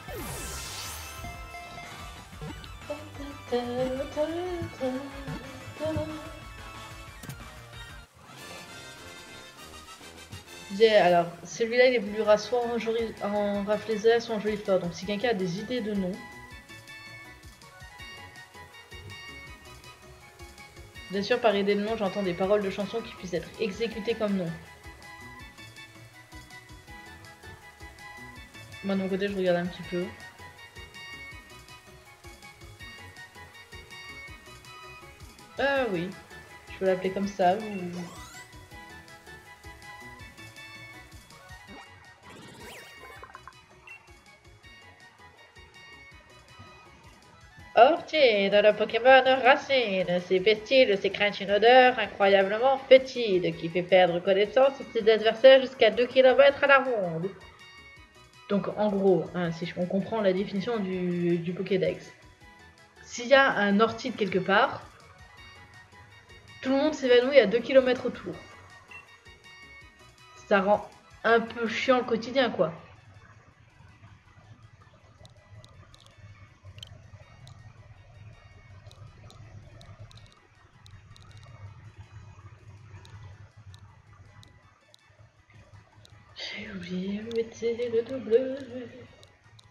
Alors, celui-là il évoluera soit en, en Rafflesia, soit en Joliftor. Donc si quelqu'un a des idées de nom. Bien sûr, par idée de nom, j'entends des paroles de chansons qui puissent être exécutées comme nom. Moi de mon côté, je regarde un petit peu. Ah oui, je peux l'appeler comme ça. Orchid, dans le Pokémon Racine, ces bestiles sécrètent une odeur incroyablement fétide qui fait perdre connaissance à ses adversaires jusqu'à 2 km à la ronde. Donc en gros, hein, si on comprend la définition du, du Pokédex, s'il y a un Orchid quelque part, tout le monde s'évanouit à 2 km autour. Ça rend un peu chiant le quotidien quoi.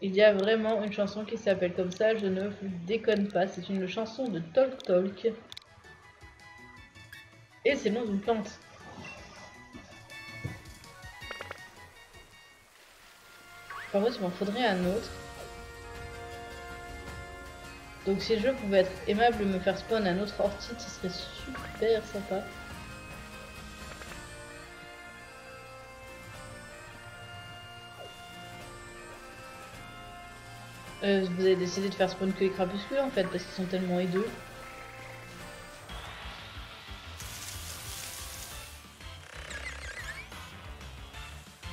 Il y a vraiment une chanson qui s'appelle comme ça, je ne vous déconne pas, c'est une chanson de Talk Talk. Et c'est le nom d'une plante. Par contre, il m'en faudrait un autre. Donc si je pouvais être aimable et me faire spawn un autre orchid, ce serait super sympa. Euh, vous avez décidé de faire spawn que les crapuscules en fait, parce qu'ils sont tellement hideux.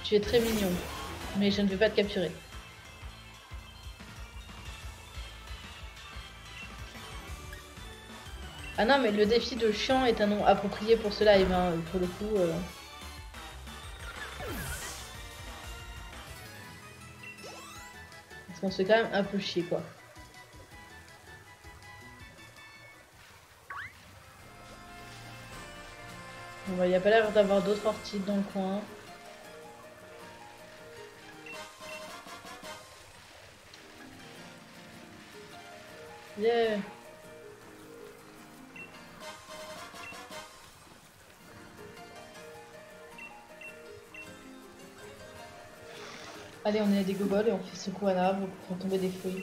Tu es très mignon, mais je ne vais pas te capturer. Ah non, mais le défi de chiant est un nom approprié pour ce live, hein, pour le coup. Euh... Parce qu'on se fait quand même un peu chier quoi. Bah il n'y a pas l'air d'avoir d'autres orties dans le coin. Yeah Allez, on est des gogoles et on fait secouer un arbre pour faire tomber des fruits.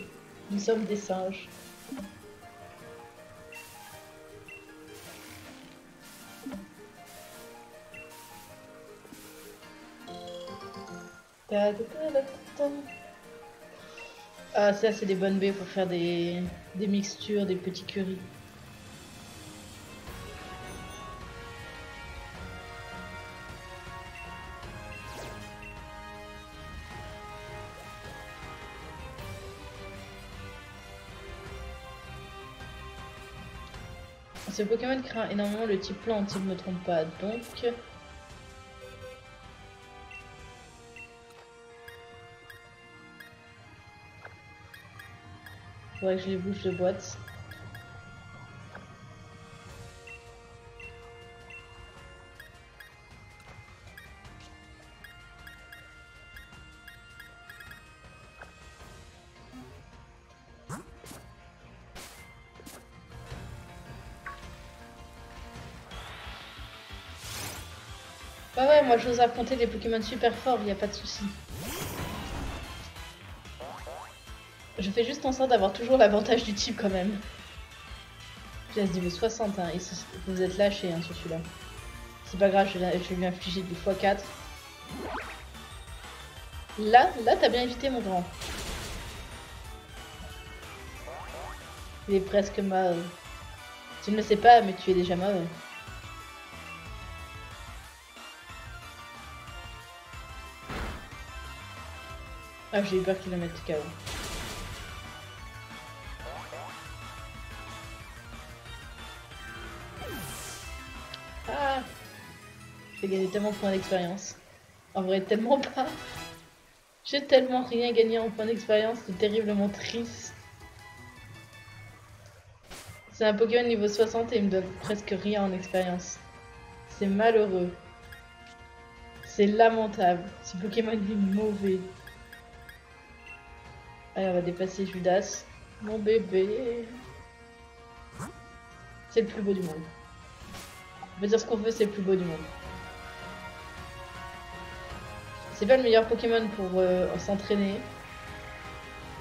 Nous sommes des singes. Ah, ça, c'est des bonnes baies pour faire des, des mixtures, des petits curries. Ce Pokémon craint énormément le type plante, si je ne me trompe pas. Donc... Faudrait que je les bouge de boîte. Moi j'ose affronter des Pokémon super forts, y a pas de souci. Je fais juste en sorte d'avoir toujours l'avantage du type quand même. J'ai niveau 60, hein, et vous êtes lâché hein, sur celui-là. C'est pas grave, je vais, lui infliger du x4. Là, là, t'as bien évité mon grand. Il est presque mort. Tu ne le sais pas, mais tu es déjà mort. Ah, j'ai eu peur qu'il le mette KO. Ah J'ai gagné tellement de points d'expérience. En vrai, tellement pas. J'ai tellement rien gagné en points d'expérience, c'est terriblement triste. C'est un Pokémon niveau 60 et il me donne presque rien en expérience. C'est malheureux. C'est lamentable. Ce Pokémon est mauvais. Allez, on va dépasser Judas. Mon bébé. C'est le plus beau du monde. On peut dire ce qu'on veut, c'est le plus beau du monde. C'est pas le meilleur Pokémon pour euh, s'entraîner.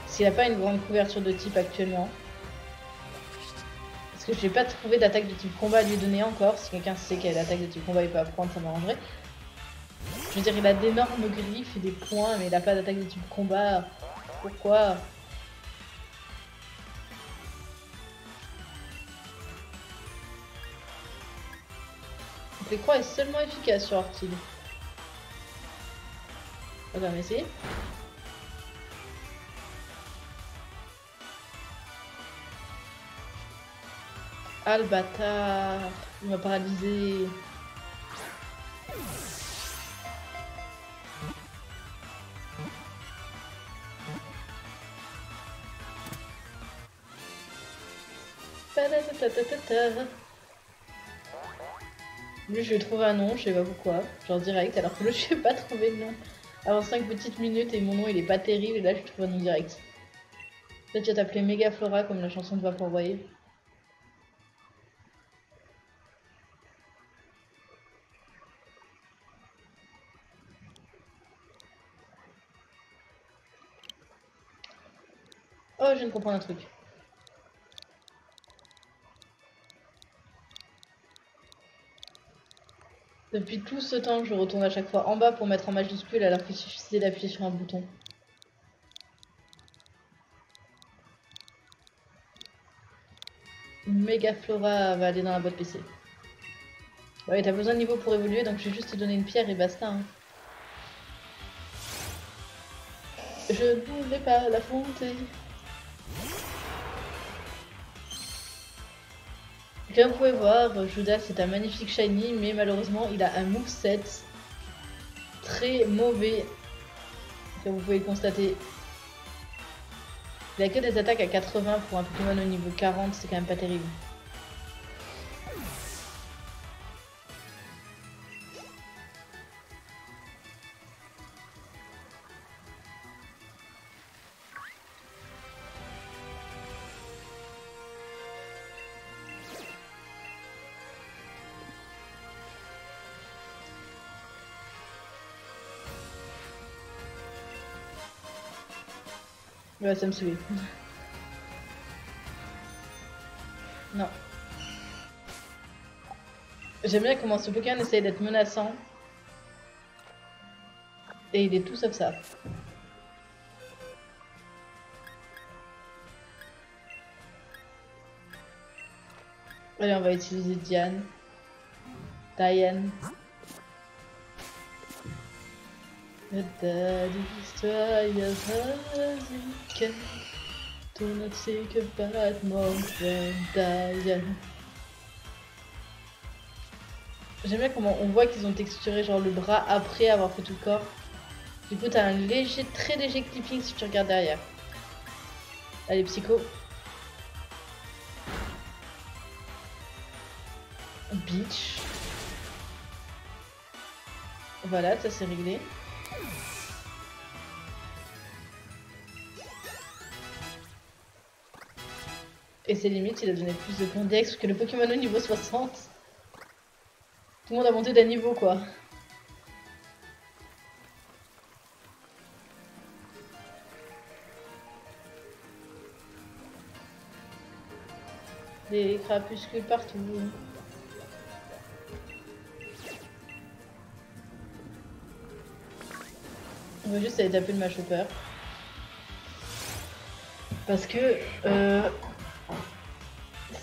S'il n'a pas une grande couverture de type actuellement. Parce que je n'ai pas trouvé d'attaque de type combat à lui donner encore. Si quelqu'un sait quelle attaque de type combat il peut apprendre, ça m'arrangerait. Je veux dire, il a d'énormes griffes et des points, mais il n'a pas d'attaque de type combat. Pourquoi Les croix est seulement efficace sur Artil. On va essayer. Ah bâtard Il m'a paralysé Lui, je vais trouver un nom, je sais pas pourquoi, genre direct, alors que là, [LAUGHS] je vais pas trouver de nom. Avant 5 petites minutes et mon nom il est pas terrible, et là, je trouve un nom direct. Peut-être tu vas t'appeler Megaflora comme la chanson de Vapor Wave. Oh, je viens de comprendre un truc. Depuis tout ce temps, je retourne à chaque fois en bas pour mettre en majuscule alors qu'il suffisait d'appuyer sur un bouton. Megaflora va aller dans la boîte PC. Ouais, t'as besoin de niveau pour évoluer, donc je vais juste te donner une pierre et basta. Hein. Je ne voulais pas l'affronter. Comme vous pouvez voir, Judas c'est un magnifique shiny, mais malheureusement il a un moveset très mauvais, comme vous pouvez le constater. Il a que des attaques à 80 pour un Pokémon au niveau 40, c'est quand même pas terrible. Ouais, ça me saoule. Non. J'aime bien comment ce Pokémon essaye d'être menaçant. Et il est tout sauf ça. Allez, on va utiliser Diane. Diane. Bad J'aime bien comment on voit qu'ils ont texturé genre le bras après avoir fait tout le corps. Du coup, t'as un léger, très léger clipping si tu regardes derrière. Allez, psycho. Beach. Voilà, ça c'est réglé. Et c'est limite, il a donné plus de contexte que le Pokémon au niveau 60. Tout le monde a monté d'un niveau, quoi. Des crapuscules partout. On va juste aller taper le mâche Parce que... Euh,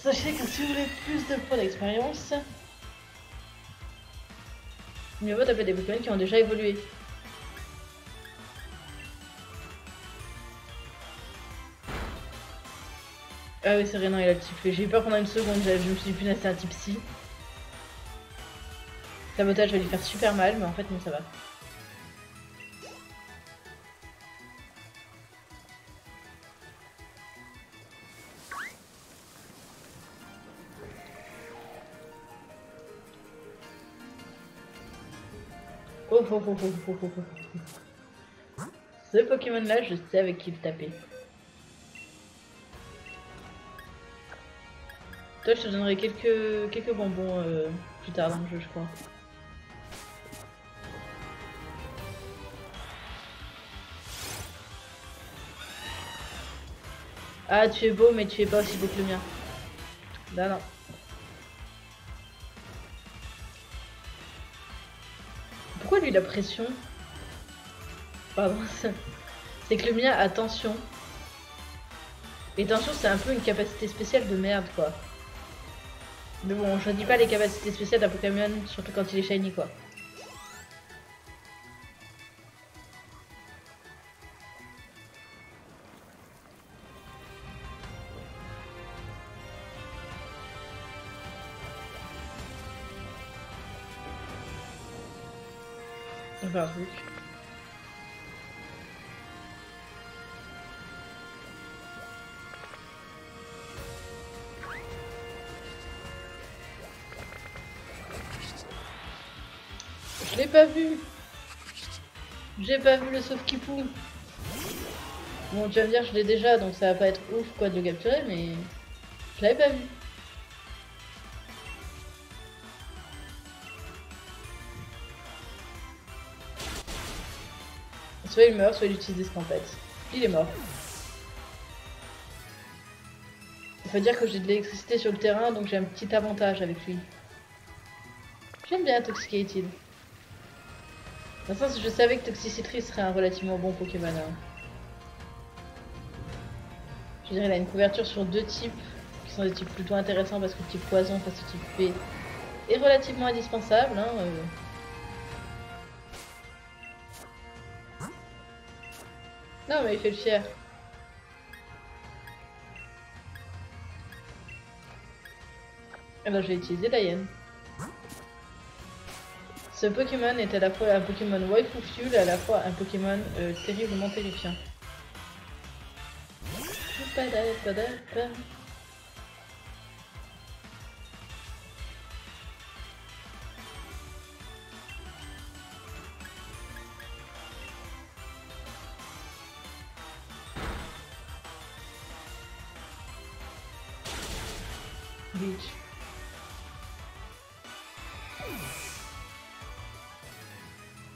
sachez que si vous voulez plus de points d'expérience, mieux vaut taper des Pokémon qui ont déjà évolué. Ah oui, c'est rien, non, il a le type J'ai eu peur pendant une seconde, je me suis dit, punaise, c'est un type si. Sabotage va lui faire super mal, mais en fait, non, ça va. Ce Pokémon-là, je sais avec qui le taper. Toi, je te donnerai quelques, quelques bonbons euh, plus tard dans le jeu, je crois. Ah, tu es beau, mais tu es pas aussi beau que le mien. Là, non. La pression Pardon, [LAUGHS] c'est que le mien a tension. Et tension, c'est un peu une capacité spéciale de merde, quoi. Mais bon, je dis pas les capacités spéciales d'un Pokémon, surtout quand il est shiny quoi. Pas vu. J'ai pas vu le sauf qui Bon, tu vas me dire, je l'ai déjà, donc ça va pas être ouf quoi de le capturer, mais je l'avais pas vu. Soit il meurt, soit il utilise des scampettes. Il est mort. Il faut dire que j'ai de l'électricité sur le terrain, donc j'ai un petit avantage avec lui. J'aime bien Toxicated. Toute façon, je savais que Toxicity serait un relativement bon Pokémon. Hein. Je dirais qu'il a une couverture sur deux types, qui sont des types plutôt intéressants parce que le type poison face au type P est relativement indispensable. Hein, euh. Non mais il fait le fier. Alors je vais utiliser Diane. Ce Pokémon est à la fois un Pokémon Waifu Fuel et à la fois un Pokémon euh, terriblement terrifiant.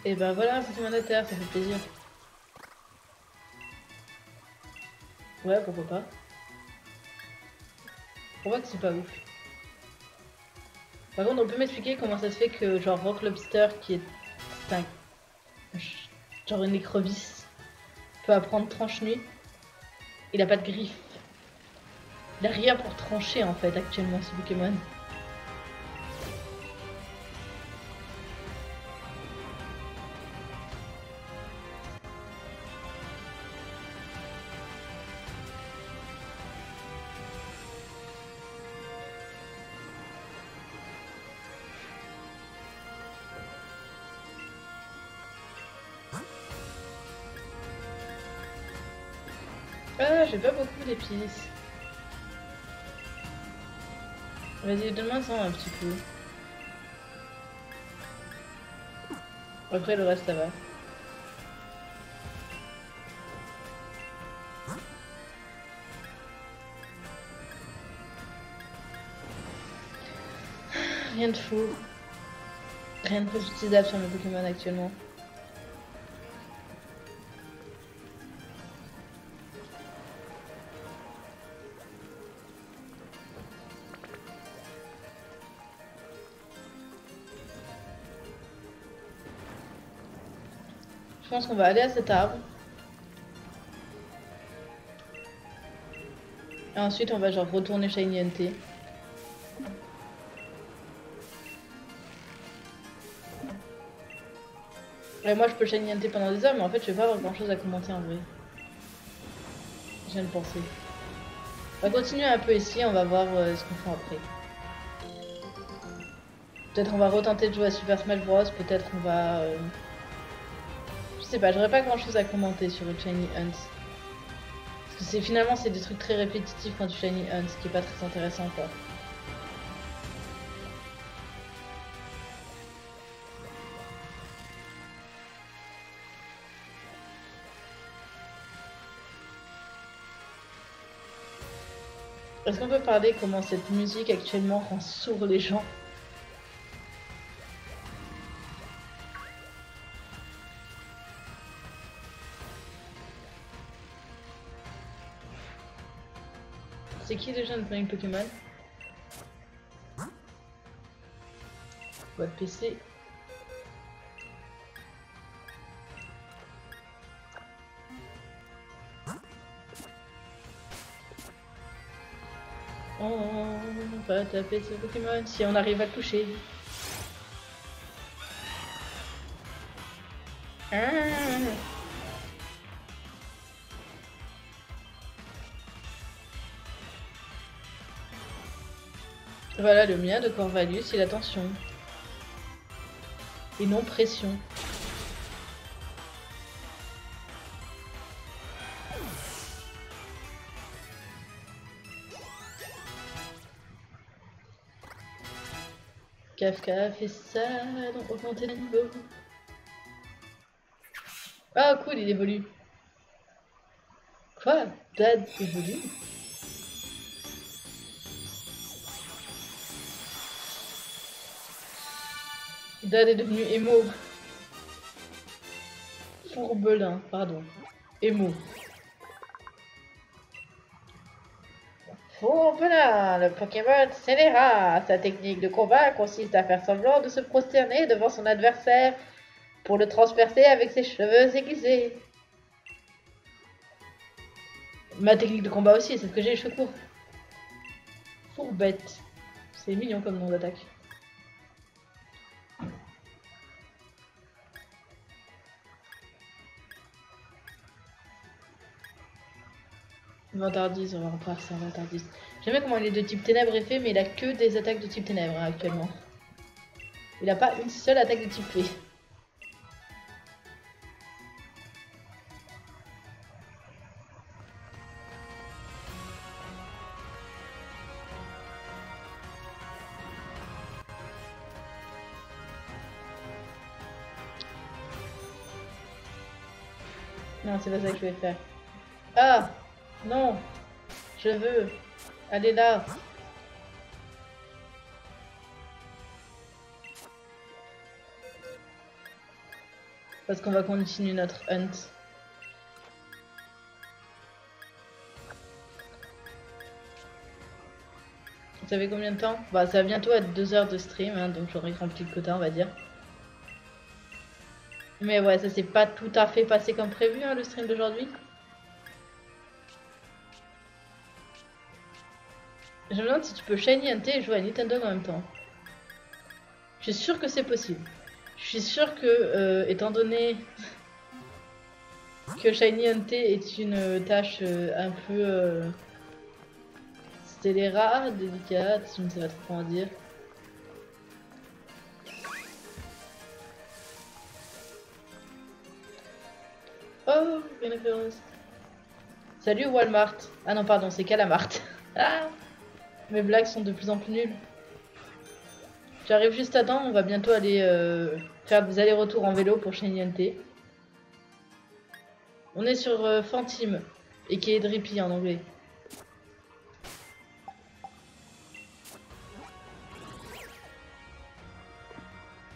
Et ben voilà, Pokémon de terre, ça fait plaisir. Ouais, pourquoi pas. Pourquoi que c'est pas ouf Par contre, on peut m'expliquer comment ça se fait que genre Rock Lobster, qui est genre une écrevisse, peut apprendre tranche-nuit. Il a pas de griffes. Il a rien pour trancher en fait actuellement ce Pokémon. Vas-y, donne-moi ça un petit peu. Après, le reste, ça va. Rien de fou. Rien de utilisable sur mes Pokémon actuellement. Pense qu'on va aller à cet arbre. Et ensuite, on va genre retourner chez NT. Et moi, je peux Shiny NT pendant des heures, mais en fait, je vais pas avoir grand chose à commenter en vrai. Je viens de penser. On va continuer un peu ici, on va voir euh, ce qu'on fait après. Peut-être on va retenter de jouer à Super Smash Bros. Peut-être on va... Euh, sais pas, j'aurais pas grand chose à commenter sur le Shiny Hunt. Parce que c'est finalement c'est des trucs très répétitifs quand tu Shiny Hunt, ce qui est pas très intéressant quoi. Est-ce qu'on peut parler comment cette musique actuellement rend sourd les gens? Qui déjà playing Pokémon Boîte PC. On va taper ce Pokémon si on arrive à toucher. Ah. Voilà le mien de Corvalus, c'est l'attention. Et non pression. Kafka fait ça, donc augmenter le niveau. Ah cool, il évolue. Quoi? Dad évolue? Est devenu émo. Fourbelin, pardon. Émo. Fourbelin, le Pokémon scélérat. Sa technique de combat consiste à faire semblant de se prosterner devant son adversaire pour le transpercer avec ses cheveux aiguisés. Ma technique de combat aussi, c'est ce que j'ai les cheveux courts. Fourbette. C'est mignon comme nom d'attaque. Vantardise, on va repasser en Vantardise. J'aime bien comment il est de type ténèbres est fait, mais il a que des attaques de type ténèbres hein, actuellement. Il a pas une seule attaque de type fée. Non, c'est pas ça que je vais faire. Ah non Je veux aller là Parce qu'on va continuer notre hunt. Vous savez combien de temps? Bah ça va bientôt être 2 heures de stream, hein, donc j'aurai rempli le quota on va dire. Mais ouais, ça s'est pas tout à fait passé comme prévu hein, le stream d'aujourd'hui. Je me demande si tu peux Shiny NT et jouer à Nintendo en même temps. Je suis sûr que c'est possible. Je suis sûr que, euh, étant donné [LAUGHS] que Shiny NT est une tâche euh, un peu euh, délicate, je ne sais pas trop comment dire. Oh, une référence. Salut Walmart. Ah non, pardon, c'est Calamart. [LAUGHS] ah mes blagues sont de plus en plus nulles. J'arrive juste à temps, on va bientôt aller euh, faire des allers-retours en vélo pour NT. On est sur euh, Fantime, et qui est Drippy en anglais.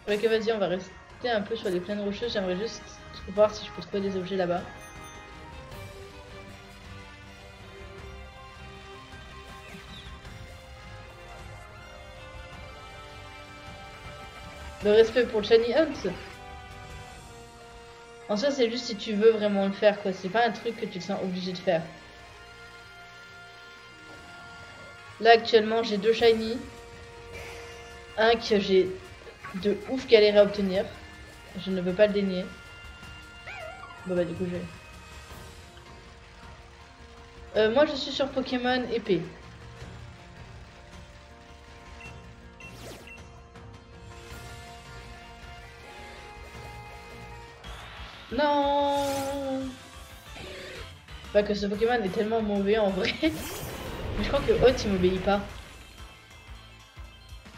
Ok, vas-y, on va rester un peu sur les plaines rocheuses. J'aimerais juste voir si je peux trouver des objets là-bas. Le respect pour Shiny Hunt. En soi, c'est juste si tu veux vraiment le faire, quoi. C'est pas un truc que tu te sens obligé de faire. Là, actuellement, j'ai deux shiny. Un que j'ai de ouf galéré à obtenir. Je ne veux pas le dénier. Bon bah du coup je vais. Euh, moi je suis sur Pokémon épée. Non Bah que ce Pokémon est tellement mauvais en vrai. [LAUGHS] Mais je crois que Haute il m'obéit pas.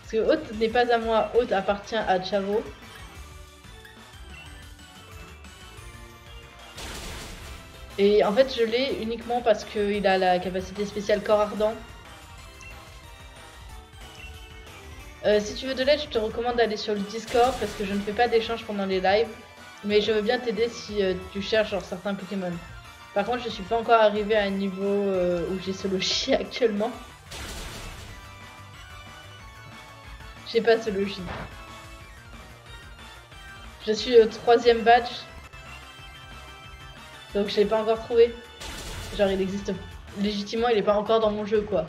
Parce que Haute n'est pas à moi, Haute appartient à Chavo. Et en fait je l'ai uniquement parce qu'il a la capacité spéciale corps ardent. Euh, si tu veux de l'aide, je te recommande d'aller sur le Discord parce que je ne fais pas d'échange pendant les lives. Mais je veux bien t'aider si euh, tu cherches genre, certains Pokémon. Par contre, je suis pas encore arrivé à un niveau euh, où j'ai solo chi [LAUGHS] actuellement. J'ai pas solo chi. Je suis au troisième badge. Donc je l'ai pas encore trouvé. Genre il existe légitimement, il est pas encore dans mon jeu quoi.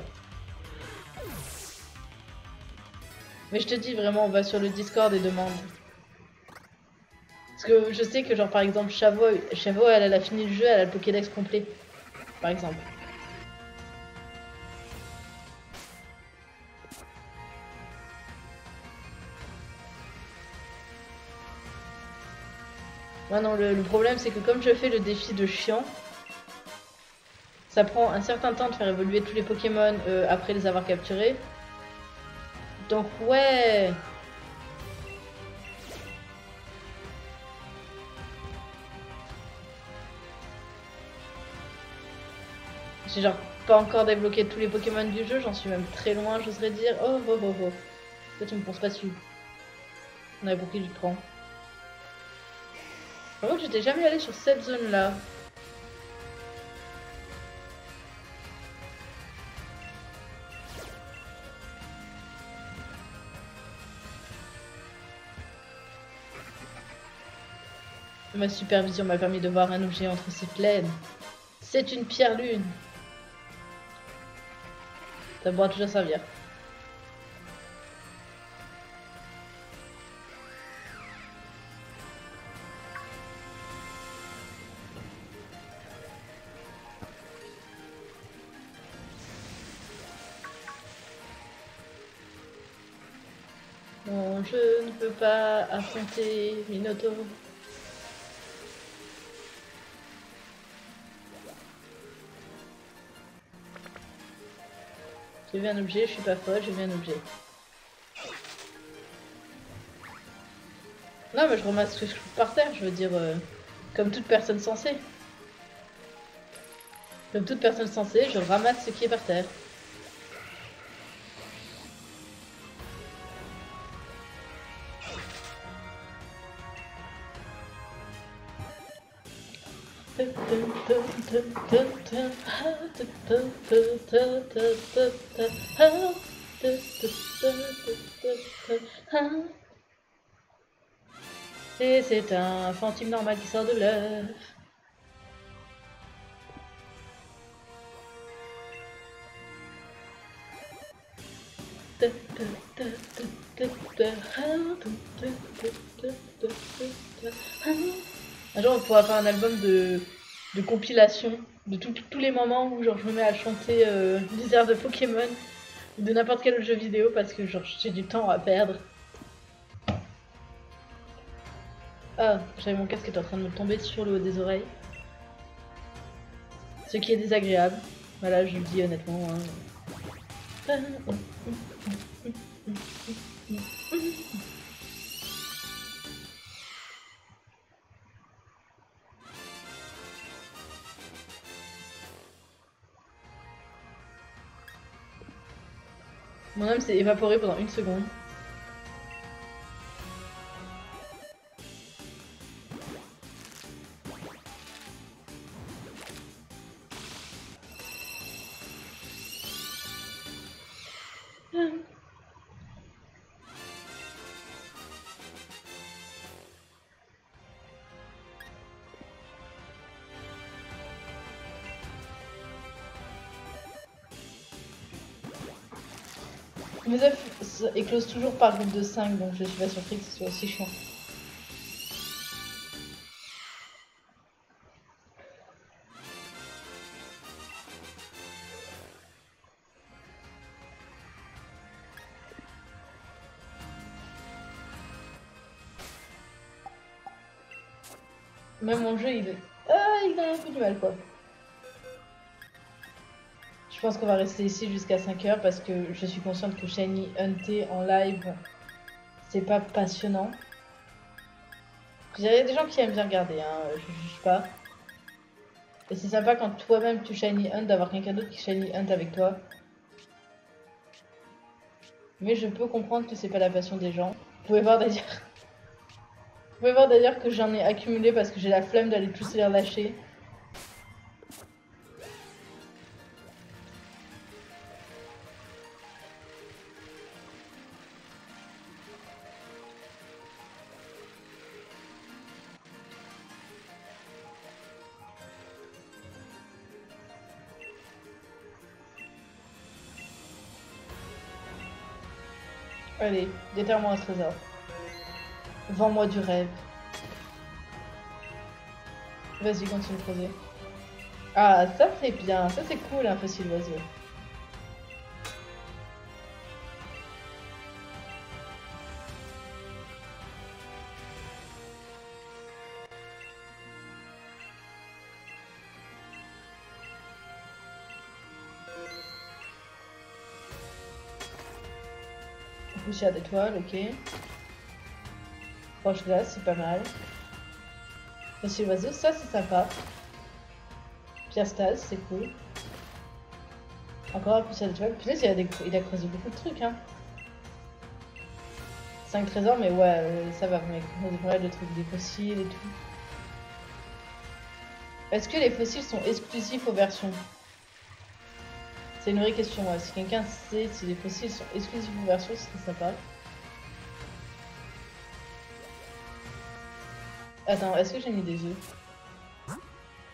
Mais je te dis vraiment, on va sur le Discord et demande. Parce que je sais que genre par exemple Chavo, Chavo elle, a fini le jeu, elle a le Pokédex complet. Par exemple. Ouais non, le, problème c'est que comme je fais le défi de chiant, ça prend un certain temps de faire évoluer tous les Pokémon euh, après les avoir capturés. Donc ouais J'ai genre pas encore débloqué tous les Pokémon du jeu, j'en suis même très loin, j'oserais dire. Oh, oh, oh, oh. Toi, tu me penses pas dessus. On a beaucoup du prends. Par contre, j'étais jamais allé sur cette zone-là. Ma supervision m'a permis de voir un objet entre ces plaines. C'est une pierre lune. Ça pourra toujours servir. Non, je ne peux pas affronter Minotaur. J'ai vu un objet, je suis pas folle, j'ai vu un objet. Non mais je ramasse ce que je trouve par terre, je veux dire, euh, comme toute personne sensée. Comme toute personne sensée, je ramasse ce qui est par terre. Et c'est un fantôme normal qui sort de l'œuf. Un jour, on pourra faire un album de, de compilation de tous les moments où genre, je me mets à chanter euh, airs de Pokémon ou de n'importe quel jeu vidéo parce que j'ai du temps à perdre. Ah, j'avais mon casque qui est en train de me tomber sur le haut des oreilles. Ce qui est désagréable. Voilà, je le dis honnêtement. Hein. Mon âme s'est évaporé pendant une seconde. Éclosent toujours par groupe de 5, donc je suis pas surpris que ce soit aussi chiant. Même mon jeu, il est... Ah, il a un peu du mal, quoi. Je pense qu'on va rester ici jusqu'à 5h parce que je suis consciente que Shiny Hunter en live, c'est pas passionnant. Il y a des gens qui aiment bien regarder, hein, je juge pas. Et c'est sympa quand toi-même tu Shiny Hunt d'avoir quelqu'un d'autre qui Shiny Hunt avec toi. Mais je peux comprendre que c'est pas la passion des gens. Vous pouvez voir d'ailleurs [LAUGHS] pouvez voir d'ailleurs que j'en ai accumulé parce que j'ai la flemme d'aller tous les relâcher. Allez, déterre-moi un trésor. Vends-moi du rêve. Vas-y, continue de creuser. Ah, ça c'est bien. Ça c'est cool, un fossile oiseau. Poussière d'étoiles, ok. Roche glace, c'est pas mal. Monsieur l'oiseau, ça c'est sympa. Piastase, c'est cool. Encore un poussière d'étoile. Peut-être il, a il a creusé beaucoup de trucs, hein. 5 trésors, mais ouais, euh, ça va, mec. On a de trucs, des fossiles et tout. Est-ce que les fossiles sont exclusifs aux versions? C'est une vraie question, Si quelqu'un sait si les fossiles sont exclusifs aux versions, ce serait sympa. Attends, est-ce que j'ai mis des œufs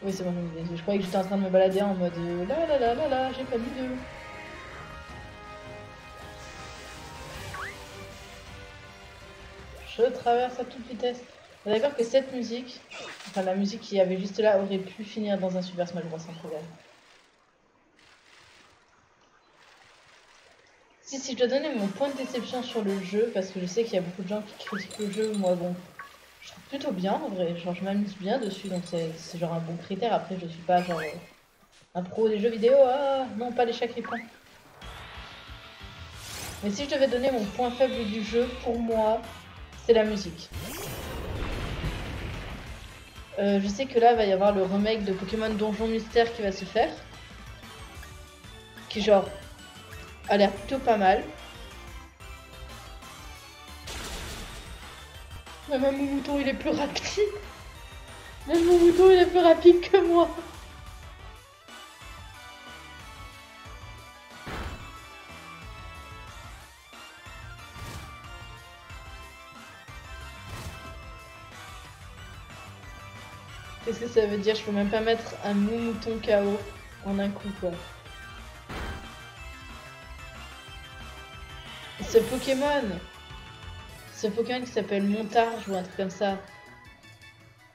Oui, c'est bon, j'ai mis des œufs. Je croyais que j'étais en train de me balader en mode là là là là là, j'ai pas mis d'œufs. Je traverse à toute vitesse. D'accord que cette musique, enfin la musique qu'il y avait juste là, aurait pu finir dans un Super Smash Bros sans problème. Si, si je dois donner mon point de déception sur le jeu, parce que je sais qu'il y a beaucoup de gens qui critiquent le jeu, moi bon, plutôt bien en vrai. Genre, je m'amuse bien dessus, donc c'est genre un bon critère. Après, je suis pas genre un pro des jeux vidéo. Ah, non, pas les points. Mais si je devais donner mon point faible du jeu, pour moi, c'est la musique. Euh, je sais que là, va y avoir le remake de Pokémon Donjon Mystère qui va se faire. Qui, genre, a l'air plutôt pas mal. Même mon mouton il est plus rapide. Même mon mouton il est plus rapide que moi. Qu'est-ce que ça veut dire? Je peux même pas mettre un mouton KO en un coup quoi. Ce Pokémon ce Pokémon qui s'appelle Montarge ou un truc comme ça.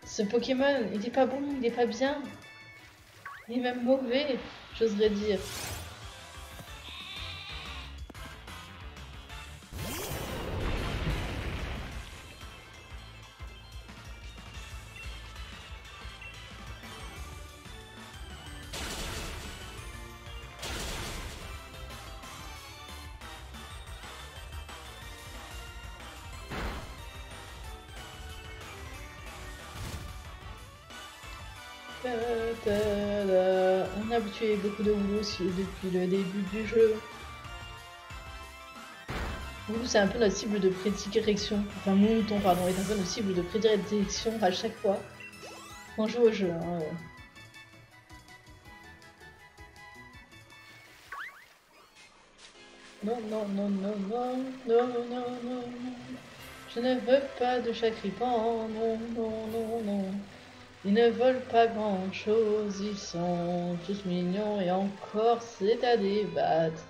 Ce Pokémon, il est pas bon, il est pas bien. Il est même mauvais, j'oserais dire. Beaucoup de Woulou depuis le début du jeu. C'est un peu notre cible de prédilection. Enfin Mouton pardon est un peu notre cible de prédilection à chaque fois qu'on joue au jeu. Hein. Non, non, non, non, non, non, non, non, non. Je ne veux pas de chacripant, non, non, non, non. Ils ne volent pas grand-chose, ils sont tous mignons et encore c'est à débattre.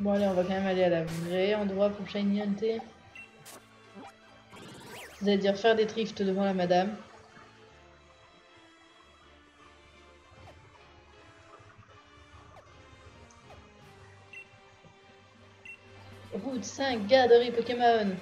Bon allez, on va quand même aller à la vraie endroit pour shiny hunter. Vous allez dire faire des drifts devant la madame. Route 5, garderie Pokémon.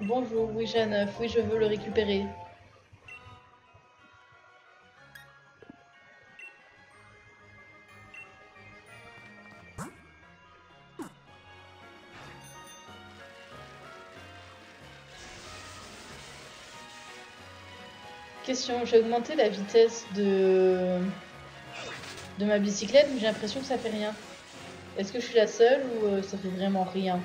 Bonjour, oui œuf, oui je veux le récupérer. J'ai augmenté la vitesse de de ma bicyclette, mais j'ai l'impression que ça fait rien. Est-ce que je suis la seule ou euh, ça fait vraiment rien?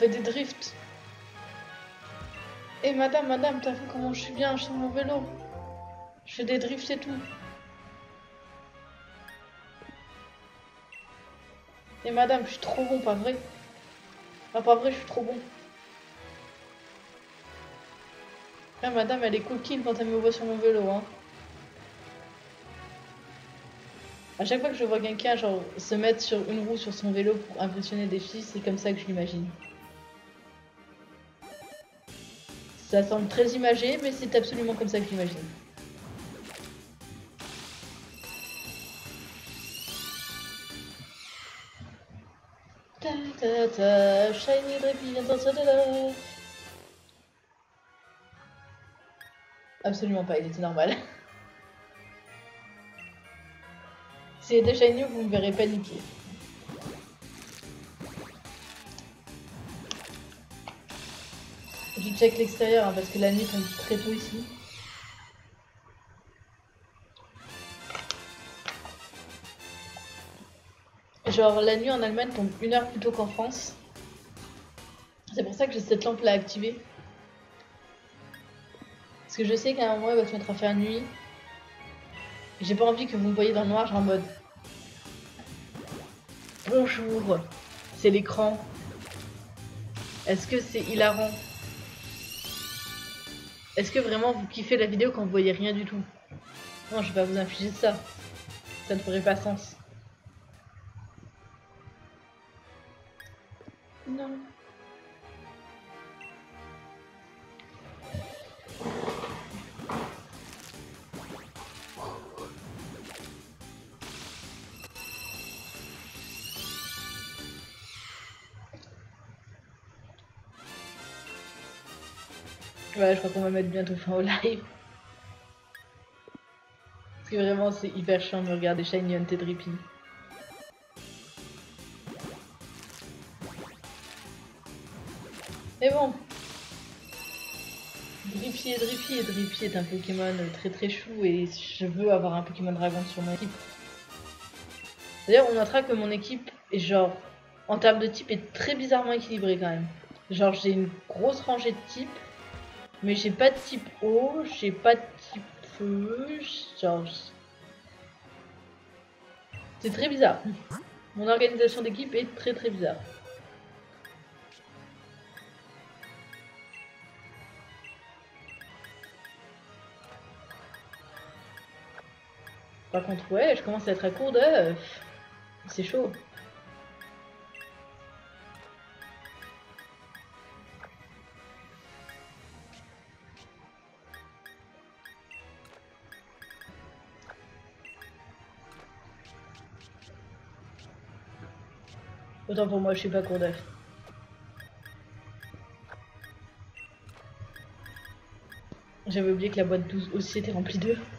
Des drifts. Et madame, madame, t'as vu comment je suis bien sur mon vélo Je fais des drifts et tout. Et madame, je suis trop bon, pas vrai Ah, pas vrai, je suis trop bon. Ah, madame, elle est coquine quand elle me voit sur mon vélo, hein. À chaque fois que je vois quelqu'un genre se mettre sur une roue sur son vélo pour impressionner des filles, c'est comme ça que je l'imagine. Ça semble très imagé, mais c'est absolument comme ça que j'imagine. Absolument pas, il était normal. [LAUGHS] Si était shiny, vous me verrez paniquer. Je check l'extérieur hein, parce que la nuit tombe très tôt ici. Genre la nuit en Allemagne tombe une heure plus tôt qu'en France. C'est pour ça que j'ai cette lampe là activée. Parce que je sais qu'à un moment il va se mettre à faire nuit. J'ai pas envie que vous me voyez dans le noir, genre en mode. Bonjour, c'est l'écran. Est-ce que c'est hilarant? Est-ce que vraiment vous kiffez la vidéo quand vous voyez rien du tout? Non, je vais pas vous infliger ça. Ça ne ferait pas sens. Non. Ouais, je crois qu'on va mettre bientôt fin au live. Parce que vraiment, c'est hyper chiant de regarder Shiny Hunted Drippy. Mais bon. Drippy Drippy Drippy est un Pokémon très très chou et je veux avoir un Pokémon Dragon sur mon équipe. D'ailleurs, on notera que mon équipe est genre, en termes de type, est très bizarrement équilibrée quand même. Genre, j'ai une grosse rangée de types mais j'ai pas de type eau, j'ai pas de type feu, genre... C'est très bizarre. Mon organisation d'équipe est très très bizarre. Par contre, ouais, je commence à être à court d'œufs. C'est chaud. Autant pour moi, je suis pas court d'œuf. J'avais oublié que la boîte 12 aussi était remplie d'œufs.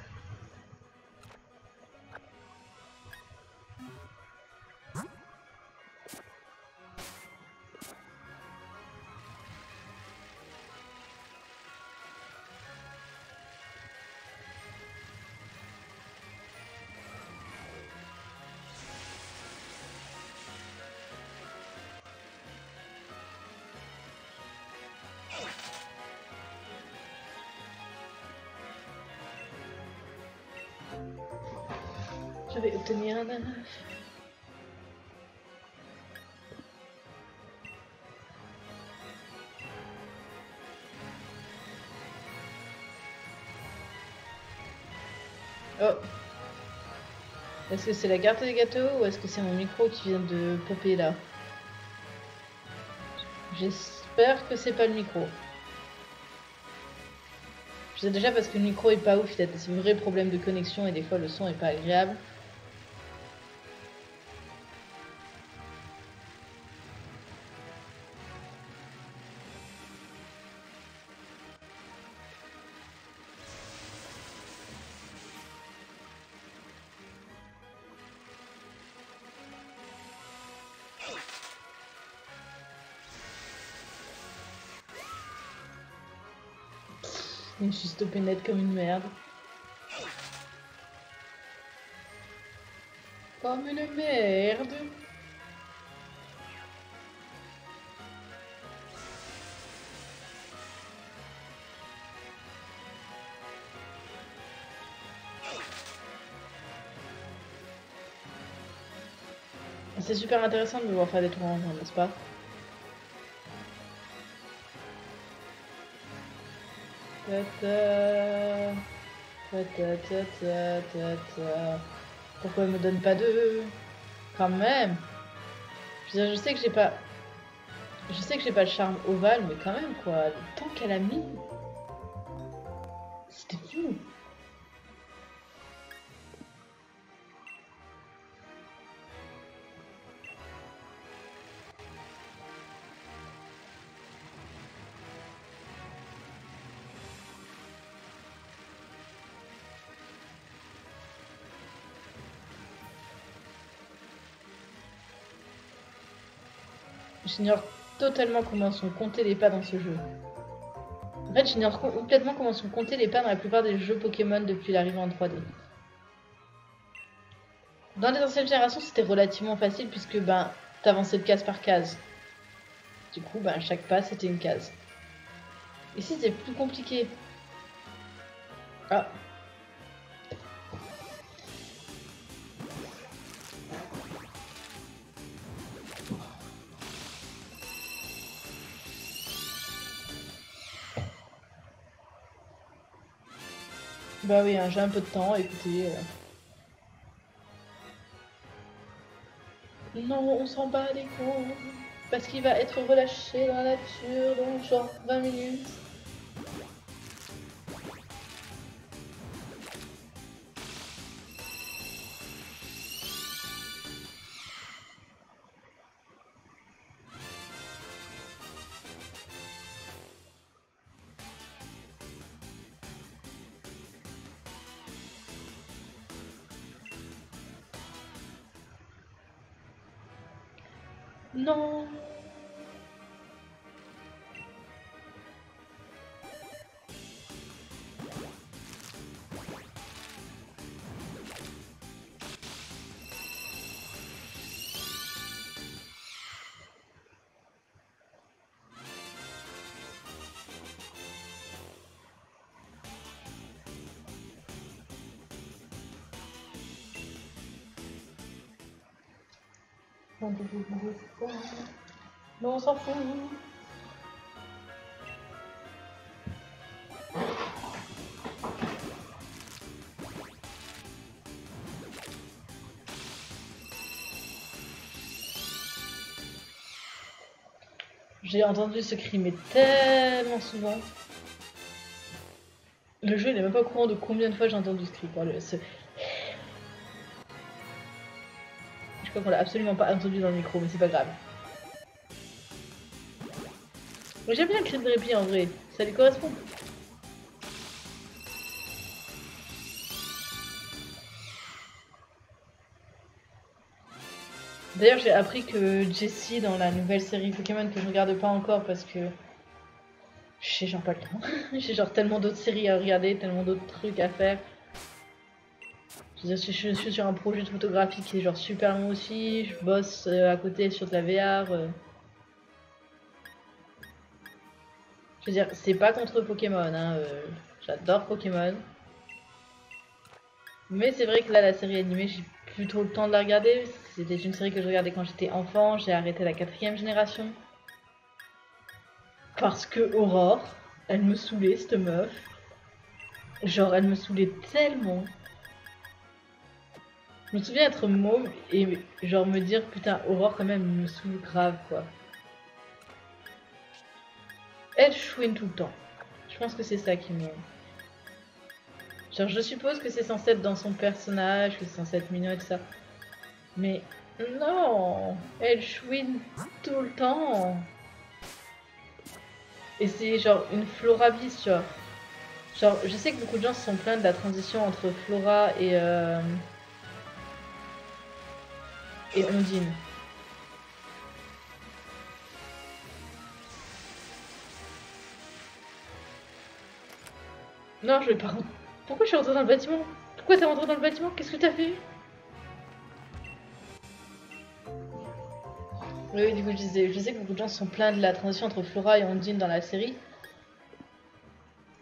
Oh Est-ce que c'est la carte des gâteaux ou est-ce que c'est mon micro qui vient de popper là J'espère que c'est pas le micro. Je sais déjà parce que le micro est pas ouf, il a des vrais problèmes de connexion et des fois le son est pas agréable. Me suis stoppé net comme une merde. Comme une merde. C'est super intéressant de me voir faire des tours en rond, n'est-ce pas? Pourquoi elle me donne pas deux? Quand même. Je, sais que j'ai pas... Je sais que j'ai pas le charme ovale, mais quand même, quoi. Temps qu'elle a mis... J'ignore totalement comment sont comptés les pas dans ce jeu. En fait, j'ignore complètement comment sont comptés les pas dans la plupart des jeux Pokémon depuis l'arrivée en 3D. Dans les anciennes générations, c'était relativement facile puisque ben, t'avançais de case par case. Du coup, ben, chaque pas, c'était une case. Ici, c'est plus compliqué? Ah, Bah oui, hein, j'ai un peu de temps, écoutez. Euh. Non, on s'en bat les couilles. Parce qu'il va être relâché dans la nature dans genre 20 minutes. Non Non, on s'en fout. J'ai entendu ce cri mais tellement souvent. Le jeu il est même pas au courant de combien de fois j'ai entendu ce cri. Ce crois qu'on l'a absolument pas introduit dans le micro, mais c'est pas grave. J'aime bien le cri de répit en vrai, ça lui correspond. D'ailleurs, j'ai appris que Jessie, dans la nouvelle série Pokémon que je regarde pas encore parce que j'ai genre pas le temps. j'ai genre tellement d'autres séries à regarder, tellement d'autres trucs à faire. Je suis sur un projet de photographie qui est genre super long aussi. Je bosse euh, à côté sur de la VR. Euh. Je veux dire, c'est pas contre Pokémon. Hein, euh. J'adore Pokémon. Mais c'est vrai que là, la série animée, j'ai plus trop le temps de la regarder. C'était une série que je regardais quand j'étais enfant. J'ai arrêté la quatrième génération. Parce que Aurore, elle me saoulait, cette meuf. Genre, elle me saoulait tellement. Je me souviens être môme et genre me dire putain, Aurore quand même me saoule grave quoi. Elle chouine tout le temps. Je pense que c'est ça qui me. Genre, je suppose que c'est censé être dans son personnage, que c'est censé être mignon et tout ça. Mais non, elle chouine tout le temps. Et c'est genre une Flora bis, tu. Genre, je sais que beaucoup de gens se sont plaints de la transition entre Flora et. Euh... et Ondine. Non, je vais pas. Pourquoi je suis rentrée dans le bâtiment? Pourquoi t'es rentré dans le bâtiment? Qu'est-ce que t'as fait? Oui, du coup, je sais que beaucoup de gens sont pleins de la transition entre Flora et Ondine dans la série.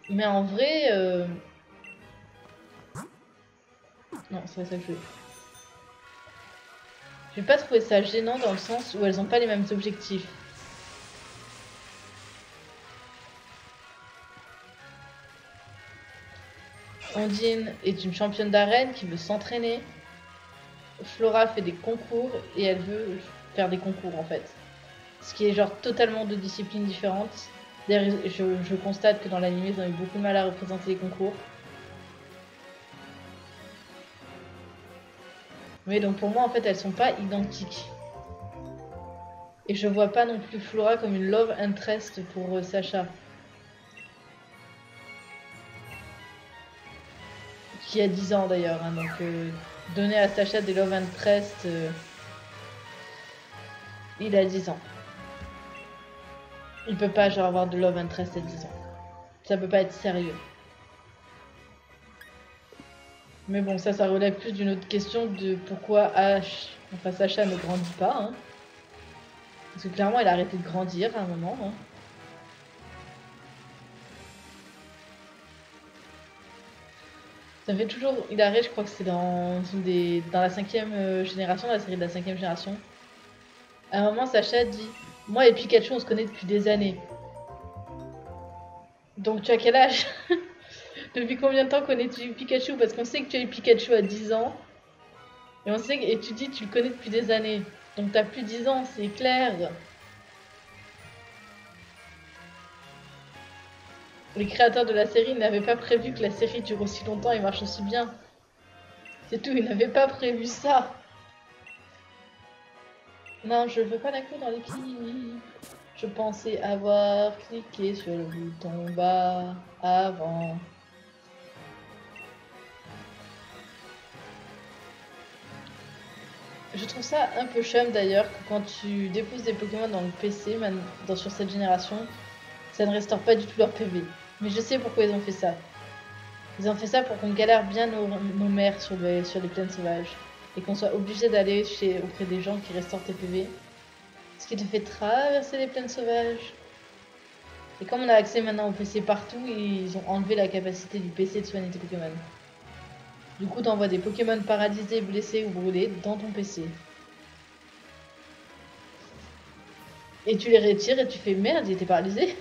Mais en vrai... Euh... Non, c'est ça que je veux. Je vais pas trouver ça gênant dans le sens où elles ont pas les mêmes objectifs. Ondine est une championne d'arène qui veut s'entraîner. Flora fait des concours et elle veut faire des concours en fait. Ce qui est genre totalement de disciplines différentes. D'ailleurs, je, constate que dans l'anime, ils ont eu beaucoup de mal à représenter les concours. Mais donc pour moi, en fait, elles sont pas identiques. Et je vois pas non plus Flora comme une love interest pour euh, Sacha. Qui a 10 ans d'ailleurs. Hein, donc euh, donner à Sacha des Love Interest, euh, il a 10 ans. Il peut pas genre avoir de Love Interest à 10 ans. Ça peut pas être sérieux. Mais bon, ça, ça relève plus d'une autre question de pourquoi Sacha ne grandit pas. Hein. Parce que clairement, il a arrêté de grandir à un moment. Hein. Ça fait toujours il arrive je crois que c'est dans des dans la cinquième euh, génération, la série de la cinquième génération. À un moment, Sacha dit Moi et Pikachu, on se connaît depuis des années. Donc, tu as quel âge? [LAUGHS] Depuis combien de temps connais-tu Pikachu? Parce qu'on sait que tu as eu Pikachu à 10 ans. Et on sait que, et tu dis tu le connais depuis des années. Donc, tu as plus 10 ans, c'est clair. Les créateurs de la série n'avaient pas prévu que la série dure aussi longtemps et marche aussi bien. C'est tout, ils n'avaient pas prévu ça. Non, je veux pas coup dans l'équipe. Je pensais avoir cliqué sur le bouton bas avant. Je trouve ça un peu chum d'ailleurs que quand tu déposes des Pokémon dans le PC, dans, sur cette génération, ça ne restaure pas du tout leur PV. Mais je sais pourquoi ils ont fait ça. Ils ont fait ça pour qu'on galère bien nos, mères sur les, plaines sauvages. Et qu'on soit obligé d'aller chez auprès des gens qui restaurent tes PV. Ce qui te fait traverser les plaines sauvages. Et comme on a accès maintenant au PC partout, ils ont enlevé la capacité du PC de soigner tes Pokémon. Du coup, t'envoies des Pokémon paralysés, blessés ou brûlés dans ton PC. Et tu les retires et tu fais merde, ils étaient paralysés.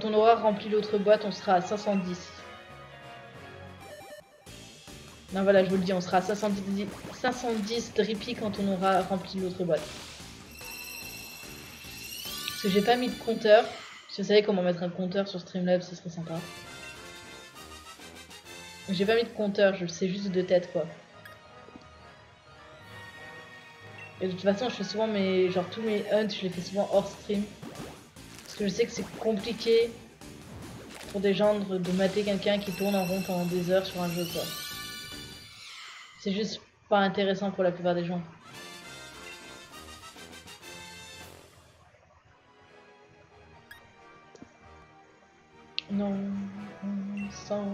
Quand on aura rempli l'autre boîte, on sera à 510. Non voilà, je vous le dis, on sera à 510, 510 Drippy quand on aura rempli l'autre boîte. Parce que j'ai pas mis de compteur. Si vous savez comment mettre un compteur sur Streamlabs, ce serait sympa. J'ai pas mis de compteur, je le sais juste de tête quoi. Et de toute façon, je fais souvent mes. Genre tous mes hunts, je les fais souvent hors stream je sais que c'est compliqué pour des gens de, mater quelqu'un qui tourne en rond pendant des heures sur un jeu quoi. C'est juste pas intéressant pour la plupart des gens. Non, on s'en.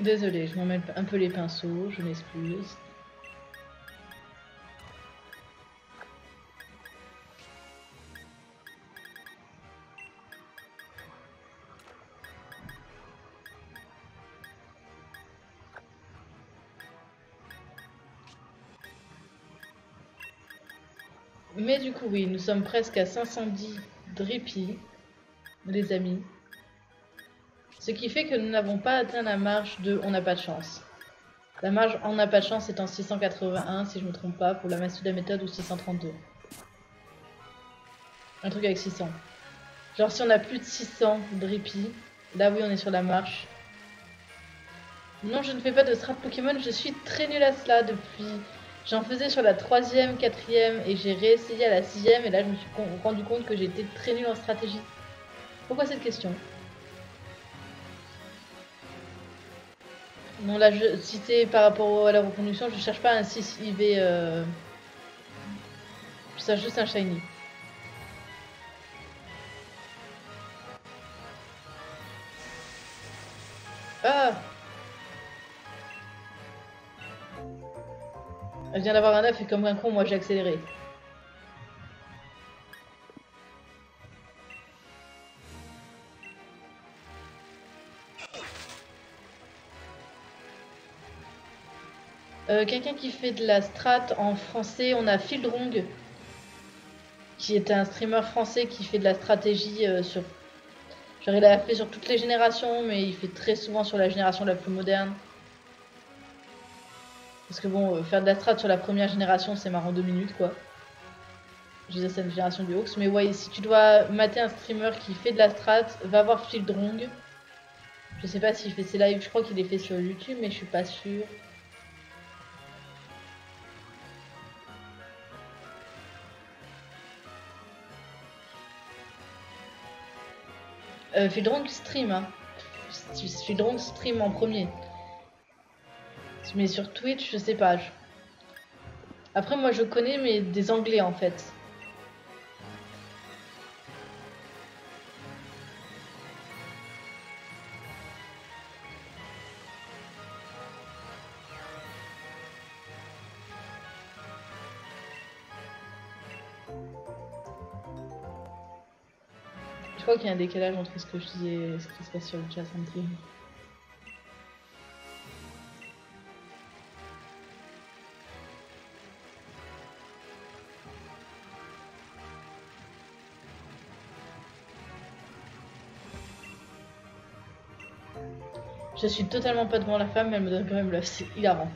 Désolée, je m'en mets un peu les pinceaux, je m'excuse. Mais du coup, oui, nous sommes presque à 510 drippy, les amis. Ce qui fait que nous n'avons pas atteint la marge de on n'a pas de chance. La marge on n'a pas de chance est en 681 si je ne me trompe pas pour la Masuda méthode ou 632. Un truc avec 600. Genre si on a plus de 600 drippy, là oui on est sur la marche. Non je ne fais pas de strat Pokémon, je suis très nul à cela depuis... J'en faisais sur la troisième, quatrième et j'ai réessayé à la sixième et là je me suis rendu compte que j'étais très nul en stratégie. Pourquoi cette question? Non, là, je, c'est par rapport à la reconduction, je cherche pas un 6 IV. Je cherche juste un shiny. Ah Elle vient d'avoir un 9 et comme un con, moi j'ai accéléré. Euh, quelqu'un qui fait de la strat en français, on a Fieldrong, qui est un streamer français qui fait de la stratégie euh, sur. Genre, il a fait sur toutes les générations, mais il fait très souvent sur la génération la plus moderne. Parce que bon, euh, faire de la strat sur la première génération, c'est marrant deux minutes quoi. Je disais, c'est une génération du Hawks. Mais ouais, si tu dois mater un streamer qui fait de la strat, va voir Fieldrong. Je sais pas s'il fait ses lives, je crois qu'il est fait sur YouTube, mais je suis pas sûre. Euh, Fildrong stream. Hein. Fildrong stream en premier. Mais sur Twitch, je sais pas. Après, moi, je connais mais des anglais en fait. Qu'il y a un décalage entre ce que je disais et ce qui se passe sur le chat Je suis totalement pas devant la femme, mais elle me donne quand même l'œuf. C'est hilarant.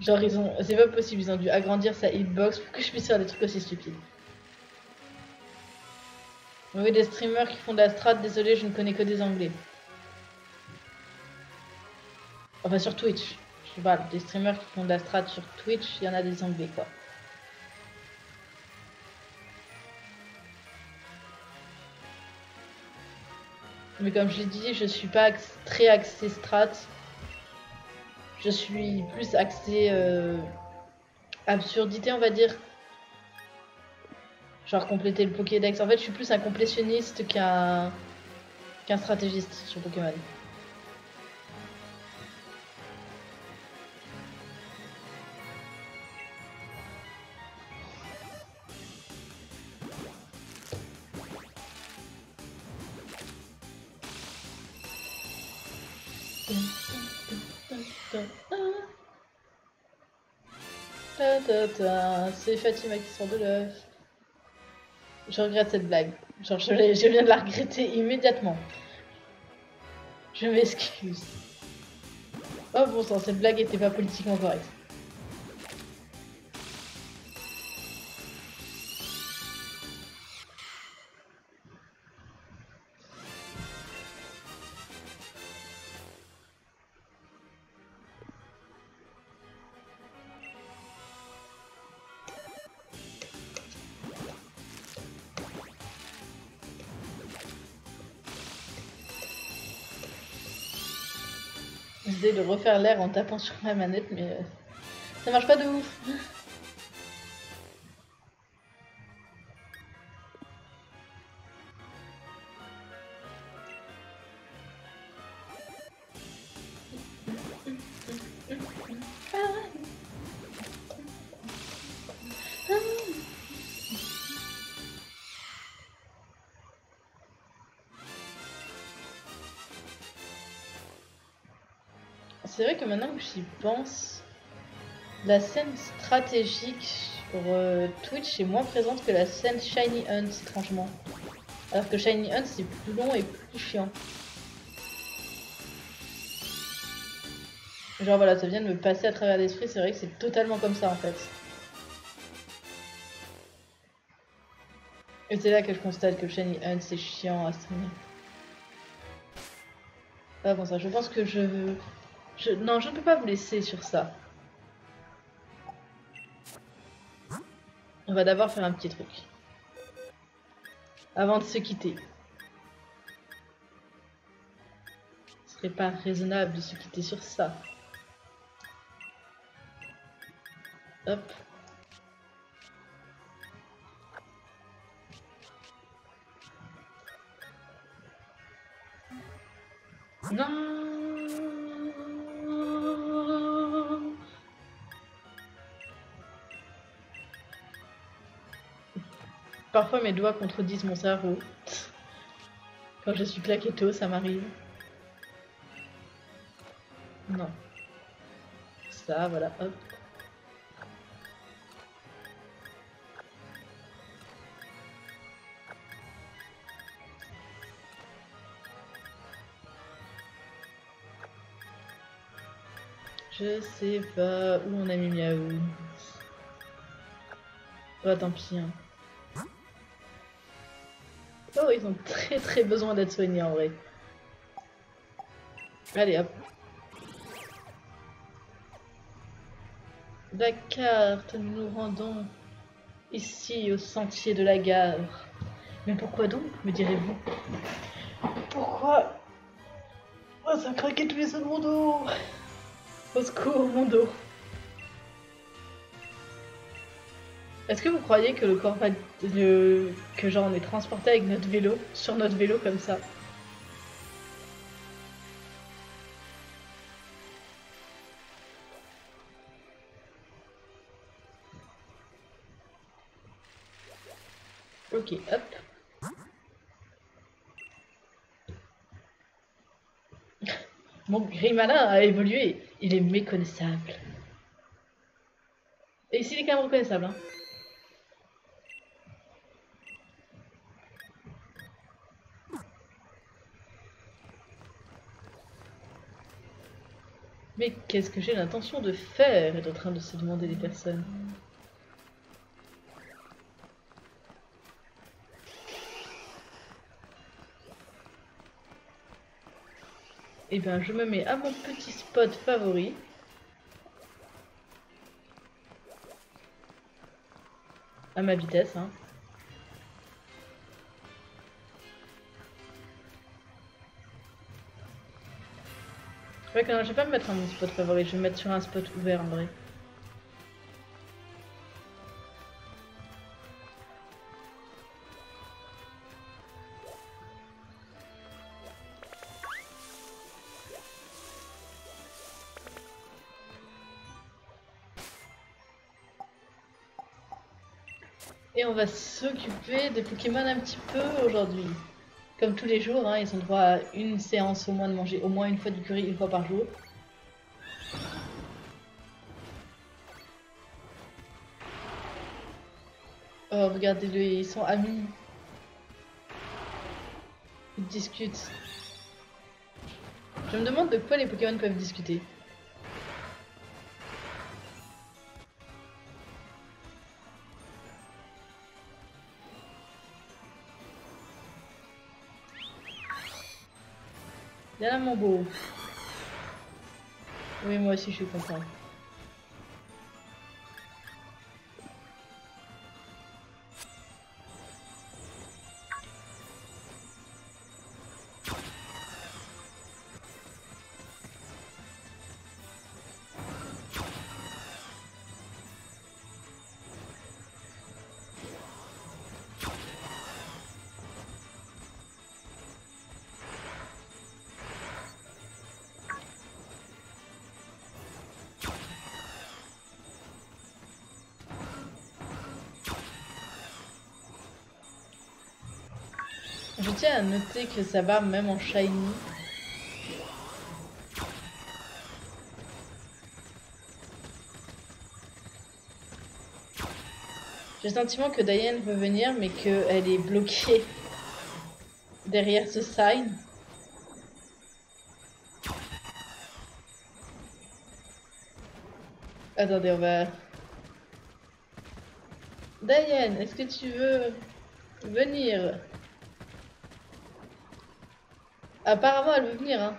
Genre, ils ont. C'est pas possible, ils ont dû agrandir sa hitbox pour que je puisse faire des trucs aussi stupides. Oui, des streamers qui font de la strat, désolé, je ne connais que des anglais. Enfin, sur Twitch. Je parle des streamers qui font de la strat sur Twitch, il y en a des anglais, quoi. Mais comme je l'ai dit, je suis pas très axé strat. Je suis plus axé euh, absurdité, on va dire. Genre compléter le Pokédex. En fait, je suis plus un complétionniste qu'un qu'un stratégiste sur Pokémon. C'est Fatima qui sort de l'œuf. Je regrette cette blague. Genre, je, je viens de la regretter immédiatement. Je m'excuse. Oh bon sang, cette blague était pas politiquement correcte. Refaire l'air en tapant sur ma manette, mais euh, ça marche pas de ouf. Maintenant que j'y pense, la scène stratégique sur euh, Twitch est moins présente que la scène Shiny Hunt, étrangement. Alors que Shiny Hunt, c'est plus long et plus chiant. Genre voilà, ça vient de me passer à travers l'esprit, c'est vrai que c'est totalement comme ça en fait. Et c'est là que je constate que Shiny Hunt c'est chiant à streamer. Ah bon ça, je pense que je... je... Non, je ne peux pas vous laisser sur ça. On va d'abord faire un petit truc. Avant de se quitter. Ce serait pas raisonnable de se quitter sur ça. Hop. Non. Parfois mes doigts contredisent mon cerveau. Quand je suis claquetto, ça m'arrive. Non. Ça, voilà, hop. Je sais pas où on a mis Miaou. Oh, tant pis. Hein. Oh, ils ont très très besoin d'être soignés en vrai. Allez hop. La carte, nous nous rendons ici au sentier de la gare. Mais pourquoi donc, me direz-vous? Pourquoi? Oh, ça craquait tous les de mon dos Au secours, mon dos Est-ce que vous croyez que le corps va... Le... que genre on est transporté avec notre vélo, sur notre vélo comme ça Ok, hop. [LAUGHS] Mon Grimalin a évolué, il est méconnaissable. Et ici, il est quand même reconnaissable. Hein. Mais qu'est-ce que j'ai l'intention de faire est en train de se demander les personnes. Et bien je me mets à mon petit spot favori. À ma vitesse, hein. Non, je vais pas me mettre mon spot favori, je vais me mettre sur un spot ouvert en vrai. Et on va s'occuper des Pokémon un petit peu aujourd'hui. Comme tous les jours, hein, ils ont droit à une séance au moins de manger au moins une fois du curry une fois par jour. Oh, regardez-le, ils sont amis. Ils discutent. Je me demande de quoi les Pokémon peuvent discuter. Viens là mon beau. Oui, moi aussi je suis content. Tiens à noter que ça va même en shiny. J'ai le sentiment que Diane veut venir mais qu'elle est bloquée [LAUGHS] derrière ce sign. Attendez, on va... Diane, est-ce que tu veux venir? Apparemment, elle veut venir, hein.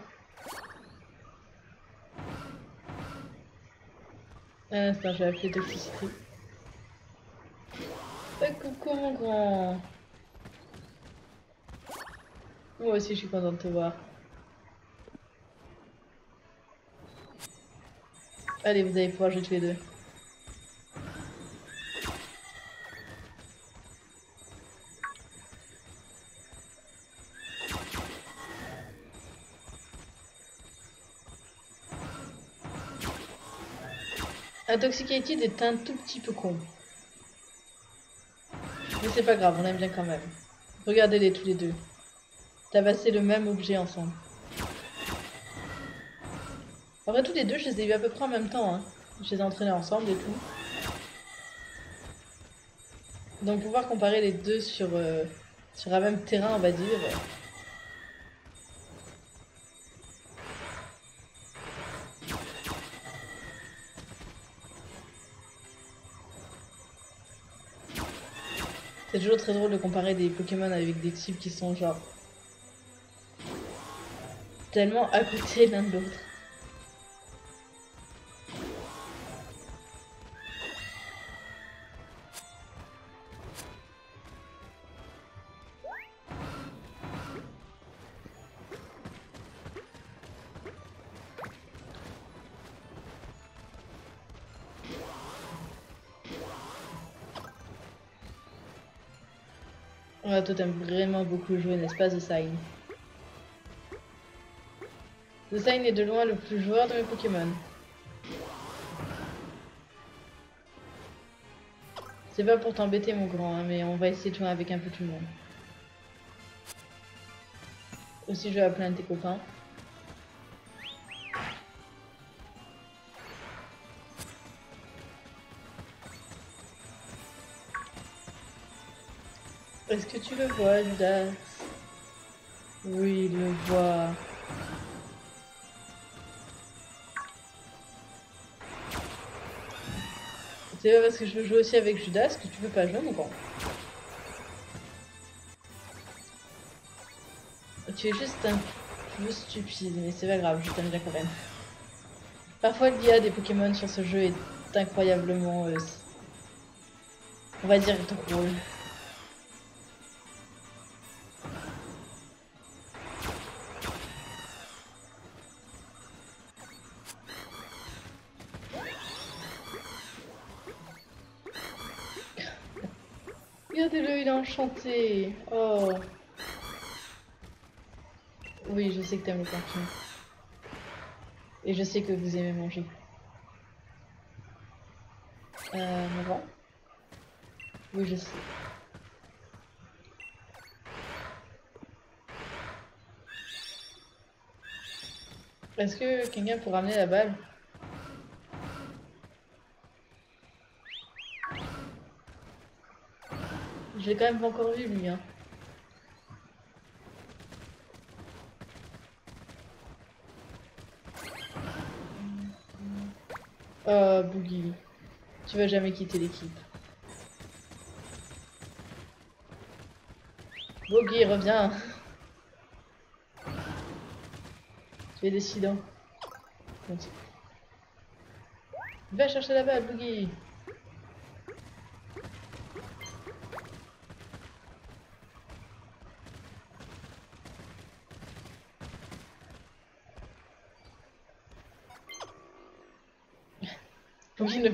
Un instant, je vais appeler coucou mon grand. Moi aussi, je suis contente de te voir. Allez, vous allez pouvoir jouer tous les deux. Intoxicated est un tout petit peu con. Mais c'est pas grave, on aime bien quand même. Regardez-les tous les deux. Tabasser le même objet ensemble. En vrai, tous les deux, je les ai vus à peu près en même temps. Hein. Je les ai entraînés ensemble et tout. Donc pouvoir comparer les deux sur, euh, sur un même terrain, on va dire. C'est toujours très drôle de comparer des Pokémon avec des types qui sont genre tellement à côté l'un de l'autre. Toi t'aimes vraiment beaucoup jouer, n'est-ce pas, The Sign? The Sign est de loin le plus joueur de mes Pokémon. C'est pas pour t'embêter mon grand, hein, mais on va essayer de jouer avec un peu tout le monde. Aussi je vais appeler un de tes copains. Est-ce que tu le vois, Judas? Oui, il le voit. C'est pas parce que je veux jouer aussi avec Judas que tu veux pas jouer, mon grand. Tu es juste un peu stupide, mais c'est pas grave, je t'aime bien quand même. Parfois, l'IA des Pokémon sur ce jeu est incroyablement, euh, on va dire, drôle. enchanté. Oh. Oui, je sais que t'aimes le pumpkins. Et je sais que vous aimez manger. Euh, mais bon. Oui, je sais. Est-ce que quelqu'un peut ramener la balle? Je quand même pas encore vu lui. Hein. Oh, Boogie. Tu vas jamais quitter l'équipe. Boogie, reviens. Tu es décidant. Va chercher la balle, Boogie.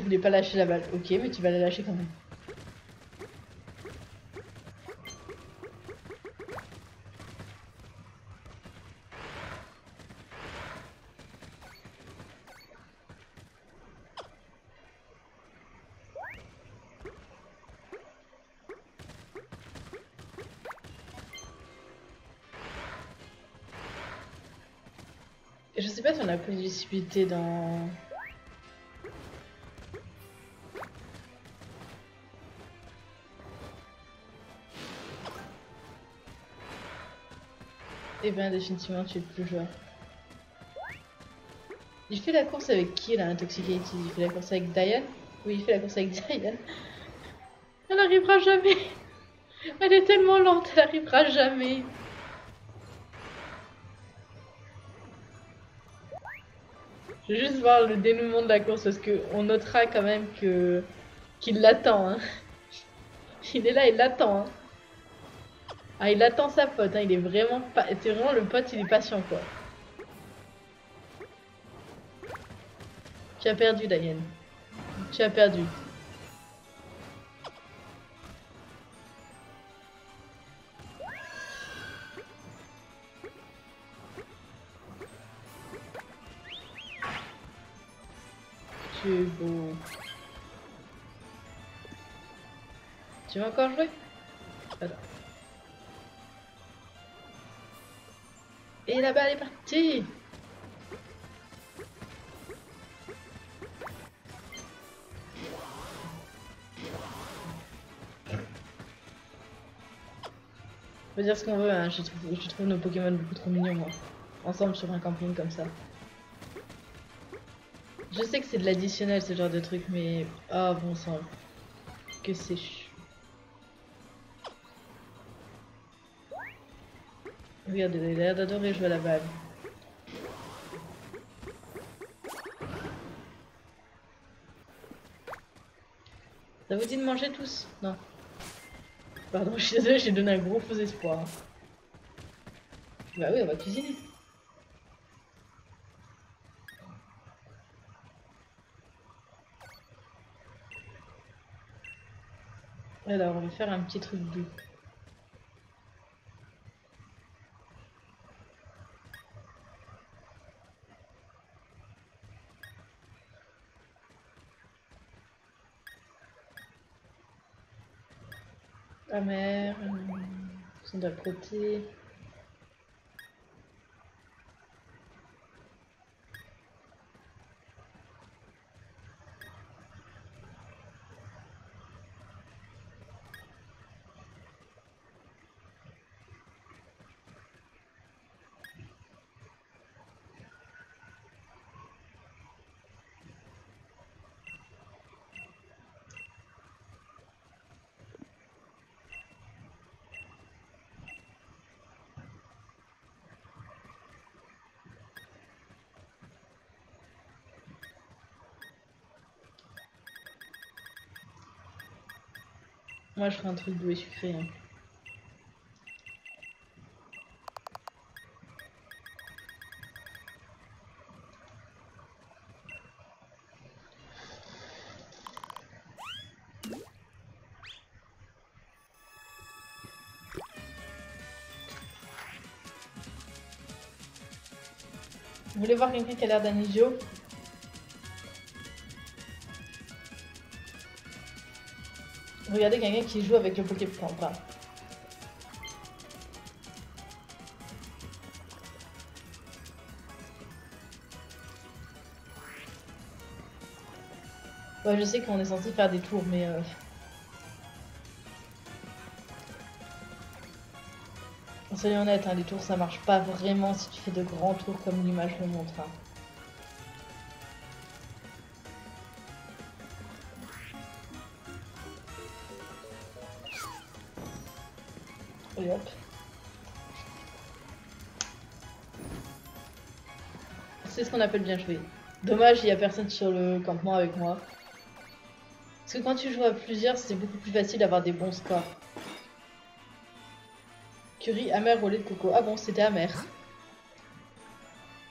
Ne voulait pas lâcher la balle. Ok, mais tu vas la lâcher quand même. Je sais pas si on a plus de visibilité dans... Eh bien, définitivement, tu es plus joueur. Il fait la course avec qui, là, Intoxicated? Il fait la course avec Diane? Oui, il fait la course avec Diane. Elle n'arrivera jamais Elle est tellement lente, elle n'arrivera jamais Je vais juste voir le dénouement de la course parce qu'on notera quand même que qu'il l'attend. Hein. Il est là, il l'attend. Hein. Ah, il attend sa pote, hein. il est vraiment pas. C'est vraiment le pote, il est patient quoi. Tu as perdu, Diane. Tu as perdu. Tu es beau. Tu veux encore jouer? Et la balle est partie On peut dire ce qu'on veut, hein. je, trouve, nos Pokémon beaucoup trop mignons, moi. Ensemble sur un camping comme ça. Je sais que c'est de l'additionnel ce genre de truc, mais... Oh bon sang. Que c'est chou. Regarde, il a l'air d'adorer jouer à la balle. Ça vous dit de manger tous? Non. Pardon, [LAUGHS] je suis désolée, j'ai donné un gros faux espoir. Bah oui, on va cuisiner. Alors, on va faire un petit truc doux. Amer, sont de côté. Moi, je ferai un truc doux et sucré. Hein. Vous voulez voir quelqu'un qui a l'air d'un idiot Regardez quelqu'un qui joue avec le Pokémon. Enfin, Ouais, je sais qu'on est censé faire des tours, mais... Euh... Soyons honnêtes, hein, les tours ça marche pas vraiment si tu fais de grands tours comme l'image le montre. Hein. C'est ce qu'on appelle bien jouer. Dommage, il n'y a personne sur le campement avec moi. Parce que quand tu joues à plusieurs, c'est beaucoup plus facile d'avoir des bons scores. Curry amer au de coco. Ah bon, c'était amer.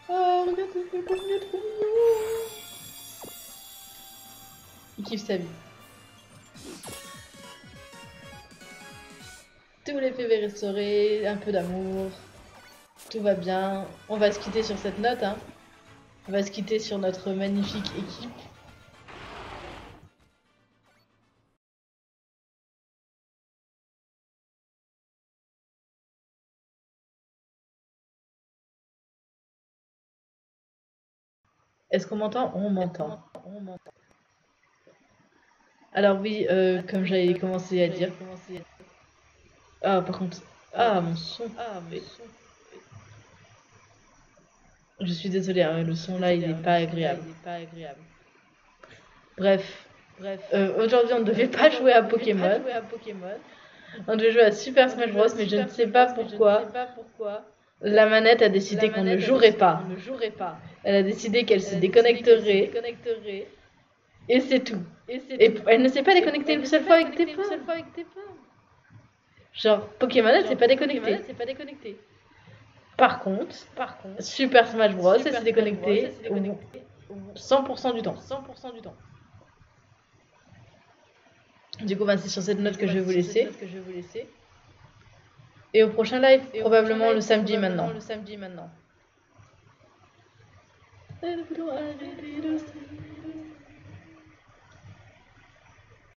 Oh, regarde, c'est trop. Il kiffe sa vie. PV restaurés, un peu d'amour. Tout va bien. On va se quitter sur cette note, hein. On va se quitter sur notre magnifique équipe. Est-ce qu'on m'entend? On m'entend. Alors oui, euh, comme j'avais commencé à dire. Ah, par contre... Ah, mon son. Ah, mon son. Je suis désolée, hein, le son là, il n'est pas agréable. Bref. Bref. Euh, Aujourd'hui, on ne devait pas jouer à Pokémon. On devait jouer à Super Smash Bros, mais je ne sais pas pourquoi. La manette a décidé qu'on ne jouerait pas. Elle a décidé qu'elle se déconnecterait. Et c'est tout. Et elle ne s'est pas déconnectée une seule fois avec tes Genre, Pokémon, elle s'est pas déconnectée. Par contre, par contre, Super Smash Bros, elle s'est déconnectée 100% du temps. 100% du temps. Du coup, ben, c'est sur cette note que je vais vous laisser. Et au prochain live, probablement le samedi maintenant. Le samedi maintenant.